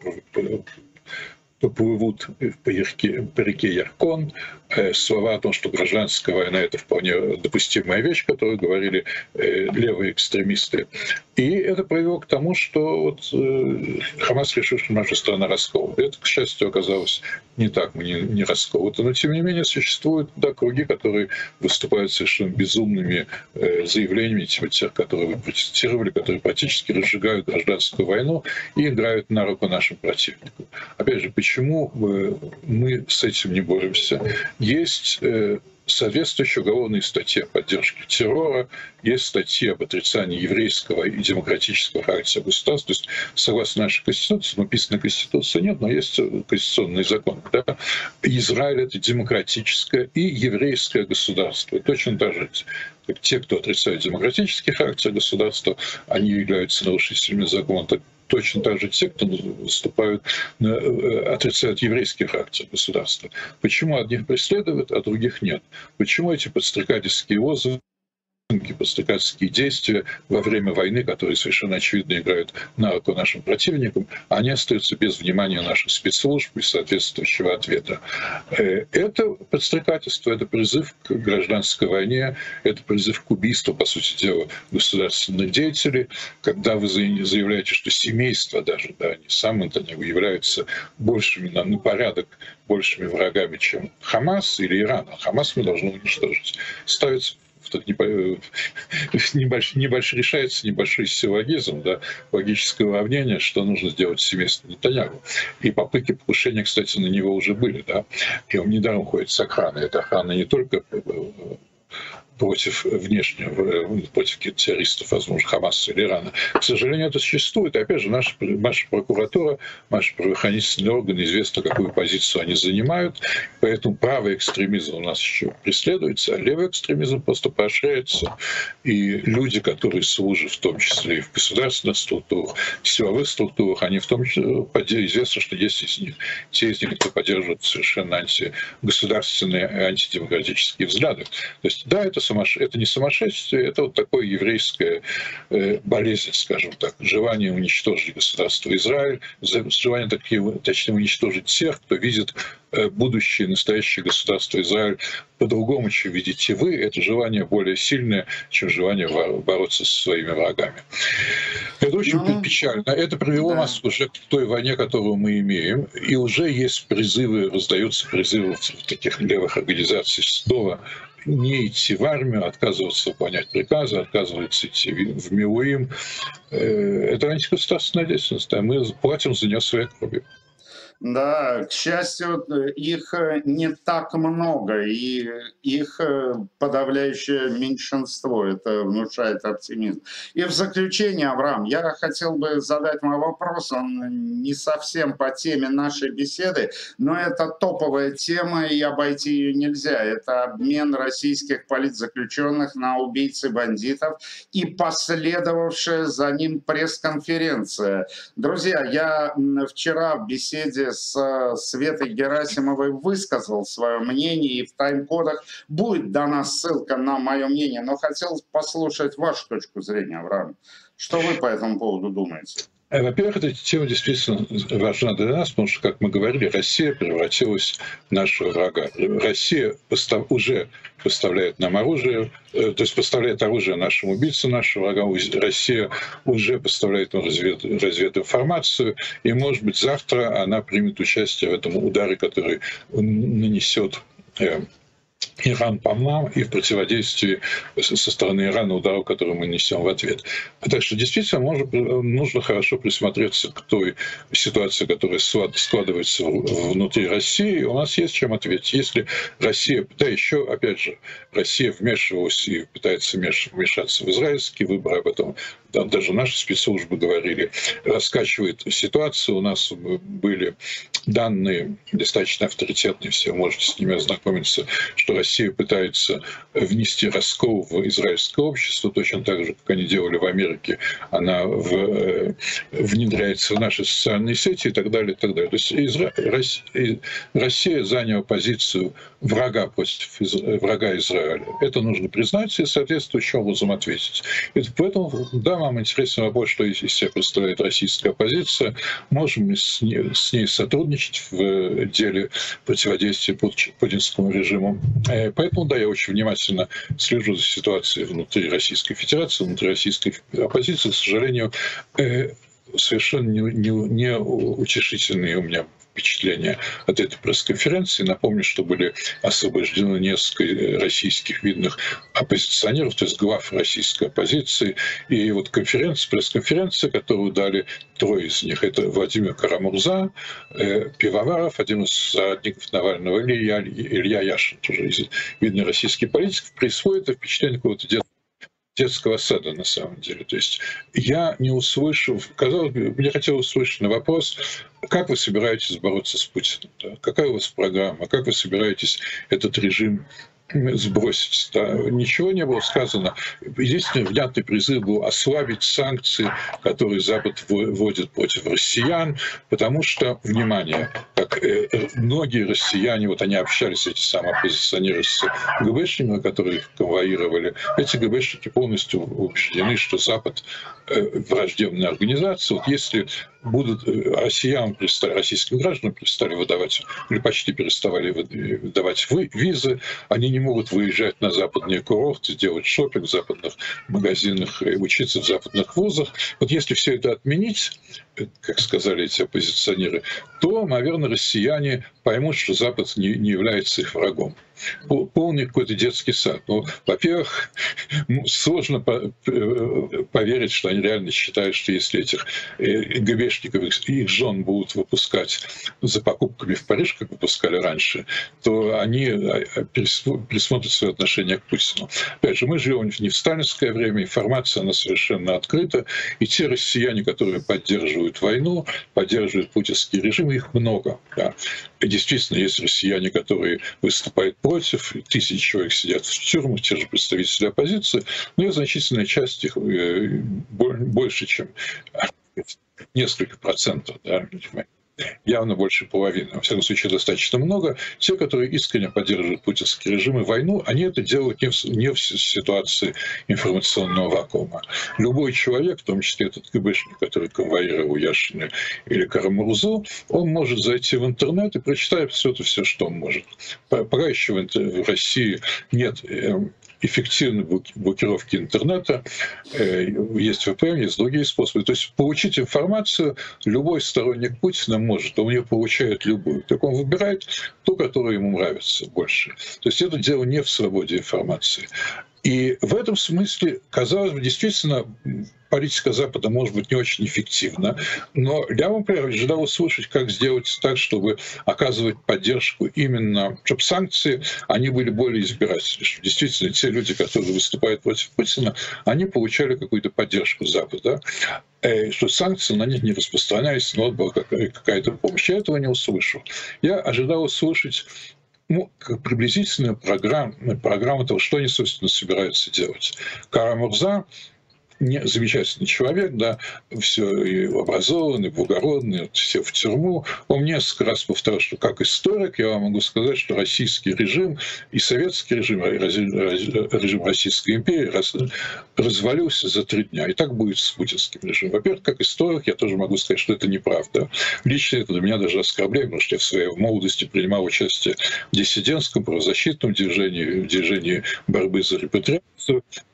поплывут по реке, по реке Яркон, э, слова о том, что гражданская война – это вполне допустимая вещь, которую говорили э, левые экстремисты. И это привело к тому, что вот э, Хамас решил, что наша страна раскована. Это, к счастью, оказалось не так, мы не, не раскованы. Но, тем не менее, существуют да, круги, которые выступают совершенно безумными заявлениями, типа тех, которые вы процитировали, которые практически разжигают гражданскую войну и играют на руку нашим противникам. Опять же, почему почему мы с этим не боремся. Есть э, соответствующие уголовные статьи о поддержке террора, есть статьи об отрицании еврейского и демократического характера государства. То есть, согласно нашей Конституции, написано Конституции нет, но есть конституционный закон. Да? Израиль — это демократическое и еврейское государство. И точно так же те, кто отрицает демократический характер государства, они являются нарушителями закона точно так же те, кто выступают, э, отрицают еврейский характер государства. Почему одних преследуют, а других нет? Почему эти подстрекательские лозунги подстрекательские действия во время войны, которые совершенно очевидно играют на руку нашим противникам, они остаются без внимания наших спецслужб и соответствующего ответа. Э, это подстрекательство, это призыв к гражданской войне, это призыв к убийству, по сути дела, государственных деятелей, когда вы заявляете, что семейства даже, да, они сами Нетаньяху являются большими на, на порядок большими врагами, чем Хамас или Иран. А Хамас мы должны уничтожить. Ставится тут небольшой, небольшой, решается небольшой силлогизм, да, логическое уравнение, что нужно сделать семейство Нетаньяху. И попытки покушения, кстати, на него уже были. Да? И он недаром ходит с охраной. Это охрана не только э, против внешнего, э, против террористов, возможно, Хамаса или Ирана. К сожалению, это существует. И опять же, наша, наша прокуратура, наши правоохранительные органы, известно, какую позицию они занимают. Поэтому правый экстремизм у нас еще преследуется, а левый экстремизм просто поощряется. И люди, которые служат в том числе и в государственных структурах, в силовых структурах, они в том числе, известно, что есть из них, те из них, кто поддерживают совершенно антигосударственные, антидемократические взгляды. То есть, да, это сумаш... это не сумасшествие, это вот такое еврейское э, болезнь, скажем так, желание уничтожить государство Израиль, желание, такие, точнее, уничтожить тех, кто видит будущее, настоящее государство Израиль по-другому, чем видите вы. Это желание более сильное, чем желание бороться со своими врагами. Это очень ну, печально. Это привело да. нас уже к той войне, которую мы имеем. И уже есть призывы, раздаются призывы в таких левых организаций снова не идти в армию, отказываться выполнять приказы, отказываться идти в МИУИМ. Э, это антигосударственная деятельность, а мы платим за нее своей кровью. Да, к счастью, их э, не так много, и их э, подавляющее меньшинство. Это внушает оптимизм. И в заключение, Авраам, я хотел бы задать мой вопрос. Он не совсем по теме нашей беседы, но это топовая тема, и обойти ее нельзя. Это обмен российских политзаключенных на убийцы бандитов и последовавшая за ним пресс-конференция. Друзья, я вчера в беседе с э, Светой Герасимовой высказал свое мнение, и в тайм-кодах будет дана ссылка на мое мнение, но хотел послушать вашу точку зрения, Авраам. Что вы по этому поводу думаете? Э, во-первых, эта тема действительно важна для нас, потому что, как мы говорили, Россия превратилась в нашего врага. Россия постав, уже поставляет нам оружие, э, то есть поставляет оружие нашим убийцам нашего врага. Россия уже поставляет нам развед, развединформацию, и, может быть, завтра она примет участие в этом ударе, который нанесет э, Иран по нам и в противодействии со стороны Ирана удару, который мы несем в ответ. Так что действительно может, нужно хорошо присмотреться к той ситуации, которая складывается внутри России. У нас есть чем ответить. Если Россия, да еще, опять же, Россия вмешивалась и пытается вмешаться в израильские выборы, об этом там даже наши спецслужбы говорили, раскачивает ситуацию. У нас были данные достаточно авторитетные, все можете с ними ознакомиться, что Россия пытается внести раскол в израильское общество, точно так же, как они делали в Америке. Она в, э, внедряется в наши социальные сети и так далее, и так далее. То есть Изра... Россия заняла позицию врага против врага Израиля. Это нужно признать и соответствующим образом ответить. И поэтому, да, самым интересным вопрос, что из себя представляет российская оппозиция, можем мы с ней, с ней сотрудничать в деле противодействия путинскому режиму. Э, поэтому, да, я очень внимательно слежу за ситуацией внутри Российской Федерации, внутри российской оппозиции. К сожалению, э, совершенно не, не, не у меня впечатления от этой пресс-конференции. Напомню, что были освобождены несколько российских видных оппозиционеров, то есть глав российской оппозиции. И вот конференция, пресс-конференция, которую дали трое из них, это Владимир Карамурза, э, Пивоваров, один из соратников Навального, Илья, Илья Яшин, тоже видный российский политик, происходит впечатление какого-то детского сада на самом деле. То есть я не услышал, казалось бы, мне хотелось услышать на вопрос, как вы собираетесь бороться с Путиным, да? какая у вас программа, как вы собираетесь этот режим сбросить. Да. Ничего не было сказано. Единственный внятный призыв был ослабить санкции, которые Запад вводит против россиян, потому что, внимание, как э, многие россияне, вот они общались, эти самые оппозиционеры с ГБшниками, которые их конвоировали, эти ГБшники полностью убеждены, что Запад э, враждебная организация. Вот если будут россиян, российским гражданам перестали выдавать, или почти переставали выдавать визы, они не могут выезжать на западные курорты, делать шопинг в западных магазинах учиться в западных вузах. Вот если все это отменить, как сказали эти оппозиционеры, то, наверное, россияне поймут, что Запад не, не является их врагом. Полный какой-то детский сад. Ну, во-первых, сложно э, поверить, что они реально считают, что если этих э, ГБшников, их жен будут выпускать за покупками в Париж, как выпускали раньше, то они а, пересмотрят свое отношение к Путину. Опять же, мы живем не в сталинское время, информация, она совершенно открыта, и те россияне, которые поддерживают войну, поддерживают путинский режим, их много. Да. Действительно, есть россияне, которые выступают против, тысячи человек сидят в тюрьмах, те же представители оппозиции, но и значительная часть их э, больше, чем несколько процентов, да, явно больше половины, во всяком случае достаточно много, те, которые искренне поддерживают путинский режим и войну, они это делают не в, не в ситуации информационного вакуума. Любой человек, в том числе этот КБшник, который конвоировал Яшина или Карамурзу, он может зайти в интернет и прочитать абсолютно все, что он может. Пока еще в России нет эм, эффективной блокировки интернета, э, есть VPN, есть другие способы. То есть получить информацию любой сторонник Путина может, он ее получает любую. Так он выбирает ту, которая ему нравится больше. То есть это дело не в свободе информации. И в этом смысле, казалось бы, действительно, политика Запада может быть не очень эффективна, но я, например, ожидал услышать, как сделать так, чтобы оказывать поддержку именно, чтобы санкции, они были более избирательны, чтобы действительно те люди, которые выступают против Путина, они получали какую-то поддержку Запада, э, что санкции на них не распространялись, но была какая-то помощь. Я этого не услышал. Я ожидал услышать ну, приблизительную программу, программу того, что они, собственно, собираются делать. Кара Мурза не, замечательный человек, да, все и образованный, благородный, все в тюрьму. Он несколько раз повторял, что как историк я вам могу сказать, что российский режим и советский режим, режим Российской империи раз, развалился за три дня. И так будет с путинским режимом. Во-первых, как историк я тоже могу сказать, что это неправда. Лично это для меня даже оскорбление, потому что я в своей молодости принимал участие в диссидентском правозащитном движении, в движении борьбы за репатриацию.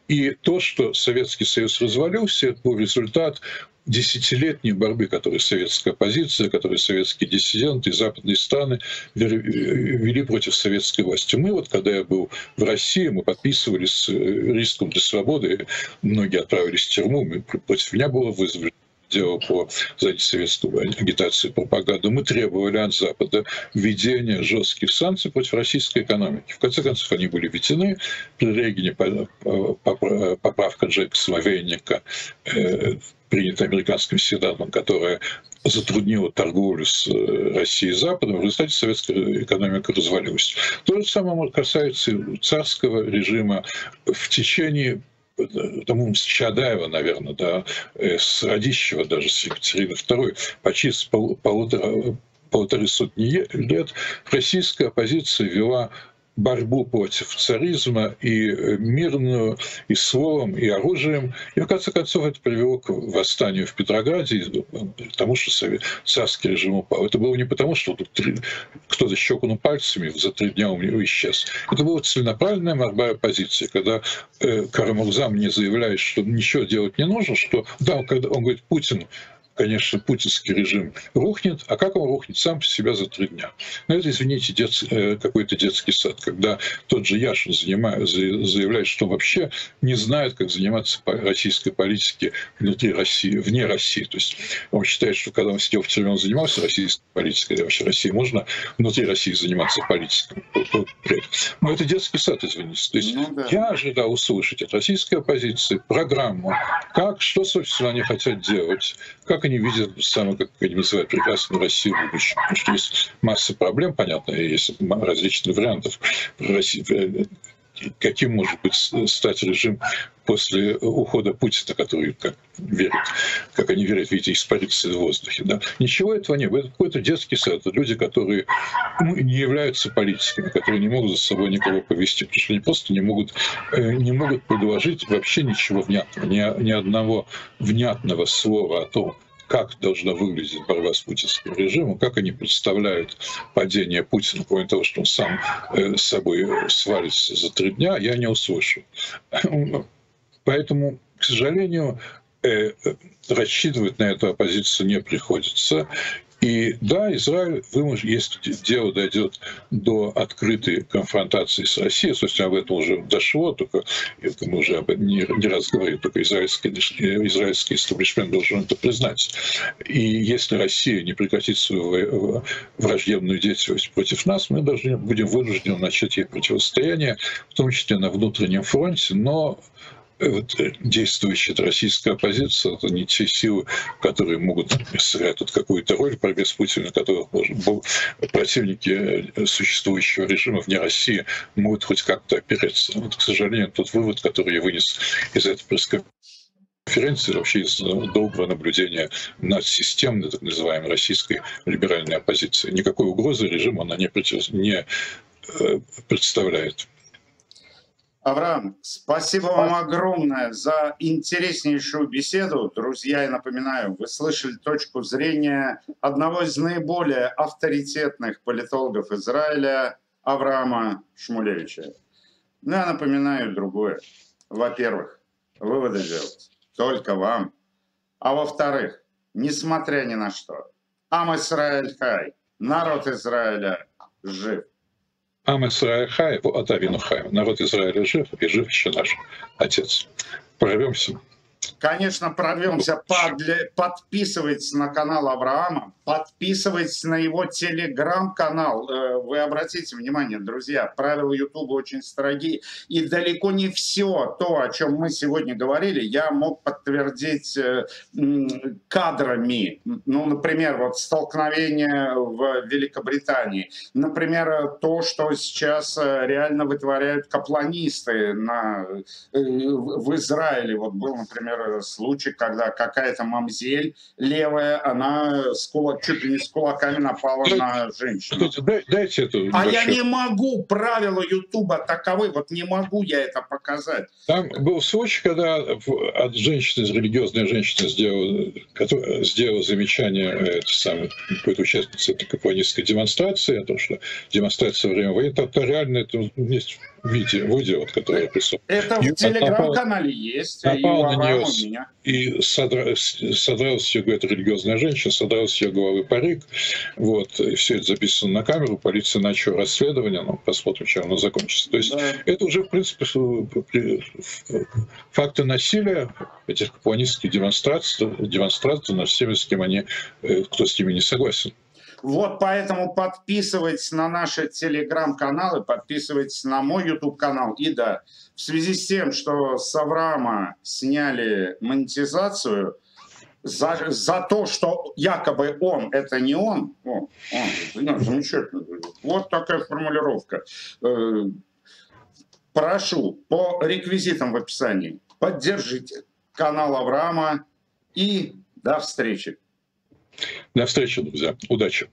И то, что Советский Союз развалился, это был результат десятилетней борьбы, которую советская оппозиция, которую советские диссиденты и западные страны вели против советской власти. Мы вот, когда я был в России, мы подписывали с риском для свободы, многие отправились в тюрьму, против меня было вызвано дело по антисоветскую агитацию и пропаганду, мы требовали от Запада введения жестких санкций против российской экономики. В конце концов, они были введены. При Рейгене поправка Джека Словейника э, принята американским Сенатом, которая затруднила торговлю с э, Россией и Западом, в результате советская экономика развалилась. То же самое касается царского режима в течение тому с Чадаева, наверное, да, э, с Радищева даже, с Екатерины II, почти с пол, полутора, полторы сотни лет российская оппозиция вела борьбу против царизма и э, мирную, и словом, и оружием. И в конце концов это привело к восстанию в Петрограде, к тому, что царский режим упал. Это было не потому, что кто-то щелкнул пальцами, за три дня у него исчез. Это была целенаправленная борьба оппозиции, когда э, Карамурза мне заявляет, что ничего делать не нужно, что да, когда он говорит, Путин конечно, путинский режим рухнет, а как он рухнет сам по себя за три дня? Ну, это, извините, дет, э, какой-то детский сад, когда тот же Яшин занимает, заявляет, что вообще не знает, как заниматься российской политикой внутри России, вне России. То есть он считает, что когда он сидел в тюрьме, он занимался российской политикой, вообще России можно внутри России заниматься политикой. Но это детский сад, извините. То есть ну, да. я ожидал услышать от российской оппозиции программу, как, что, собственно, они хотят делать, как они видят самое, как они называют, прекрасную Россию в будущем. Потому что есть масса проблем, понятно, есть различных вариантов э, каким может быть стать режим после ухода Путина, который как верит, как они верят, видите, испарится в воздухе. Да? Ничего этого нет. Это какой-то детский сад. Это люди, которые ну, не являются политиками, которые не могут за собой никого повести, потому что они просто не могут, э, не могут предложить вообще ничего внятного, ни, ни одного внятного слова о том, как должна выглядеть борьба с путинским режимом, как они представляют падение Путина, кроме того, что он сам э, с собой свалится за три дня, я не услышу. Поэтому, к сожалению, э, рассчитывать на эту оппозицию не приходится. И да, Израиль вынужден, если дело дойдет до открытой конфронтации с Россией, собственно, об этом уже дошло, только это мы уже об этом не, не раз говорили, только израильский, израильский истеблишмент должен это признать. И если Россия не прекратит свою враждебную деятельность против нас, мы должны, будем вынуждены начать ей противостояние, в том числе на внутреннем фронте, но вот, э, действующая российская оппозиция, это не те силы, которые могут сыграть тут какую-то роль в борьбе с Путиным, которых противники э, существующего режима вне России могут хоть как-то опереться. Вот, к сожалению, тот вывод, который я вынес из этой конференции, вообще из долгого наблюдения над системной, так называемой, российской либеральной оппозицией. Никакой угрозы режиму она не, не э, представляет. Авраам, спасибо вам огромное за интереснейшую беседу. Друзья, я напоминаю, вы слышали точку зрения одного из наиболее авторитетных политологов Израиля, Авраама Шмулевича. Но я напоминаю другое. Во-первых, выводы делать только вам. А во-вторых, несмотря ни на что, Ам Исраэль Хай, народ Израиля жив. Ам Исраиль Хай, от Авину Хай. Народ Израиля жив, и жив еще наш Отец. Прорвемся. Конечно, прорвемся. Подписывайтесь на канал Авраама, подписывайтесь на его телеграм-канал. Э, вы обратите внимание, друзья, правила Ютуба очень строги. И далеко не все то, о чем мы сегодня говорили, я мог подтвердить э, кадрами. Ну, например, вот столкновение в Великобритании. Например, то, что сейчас э, реально вытворяют капланисты на, в Израиле. Вот был, например, случай, когда какая-то мамзель левая, она с кулак, чуть ли не с кулаками напала Дай, на женщину. Дайте эту а я не могу, правила Ютуба таковы, вот не могу я это показать. Там был случай, когда от женщины, религиозная женщина сделала, сделала замечание это самое, какой-то участнице этой демонстрации, о том, что демонстрация во время войны, это реально это есть видео вот, которое я прислал. Это в телеграм-канале есть. Напал на нее и содра, содрал с ее, говорит, религиозная женщина, содрал с ее головы парик. Вот, и все это записано на камеру, полиция начала расследование, ну, посмотрим, чем оно закончится. То есть да. это уже, в принципе, факты насилия, этих капуанистских демонстраций, демонстраций над всеми, с кем они, э, кто с ними не согласен. Вот поэтому подписывайтесь на наши телеграм-каналы, подписывайтесь на мой YouTube-канал. И да, в связи с тем, что с Авраама сняли монетизацию, за, за то, что якобы он, это не он, о, он ну, замечательно. Вот такая формулировка. Э, прошу по реквизитам в описании поддержите канал Авраама и до встречи. До встречи, друзья. Удачи.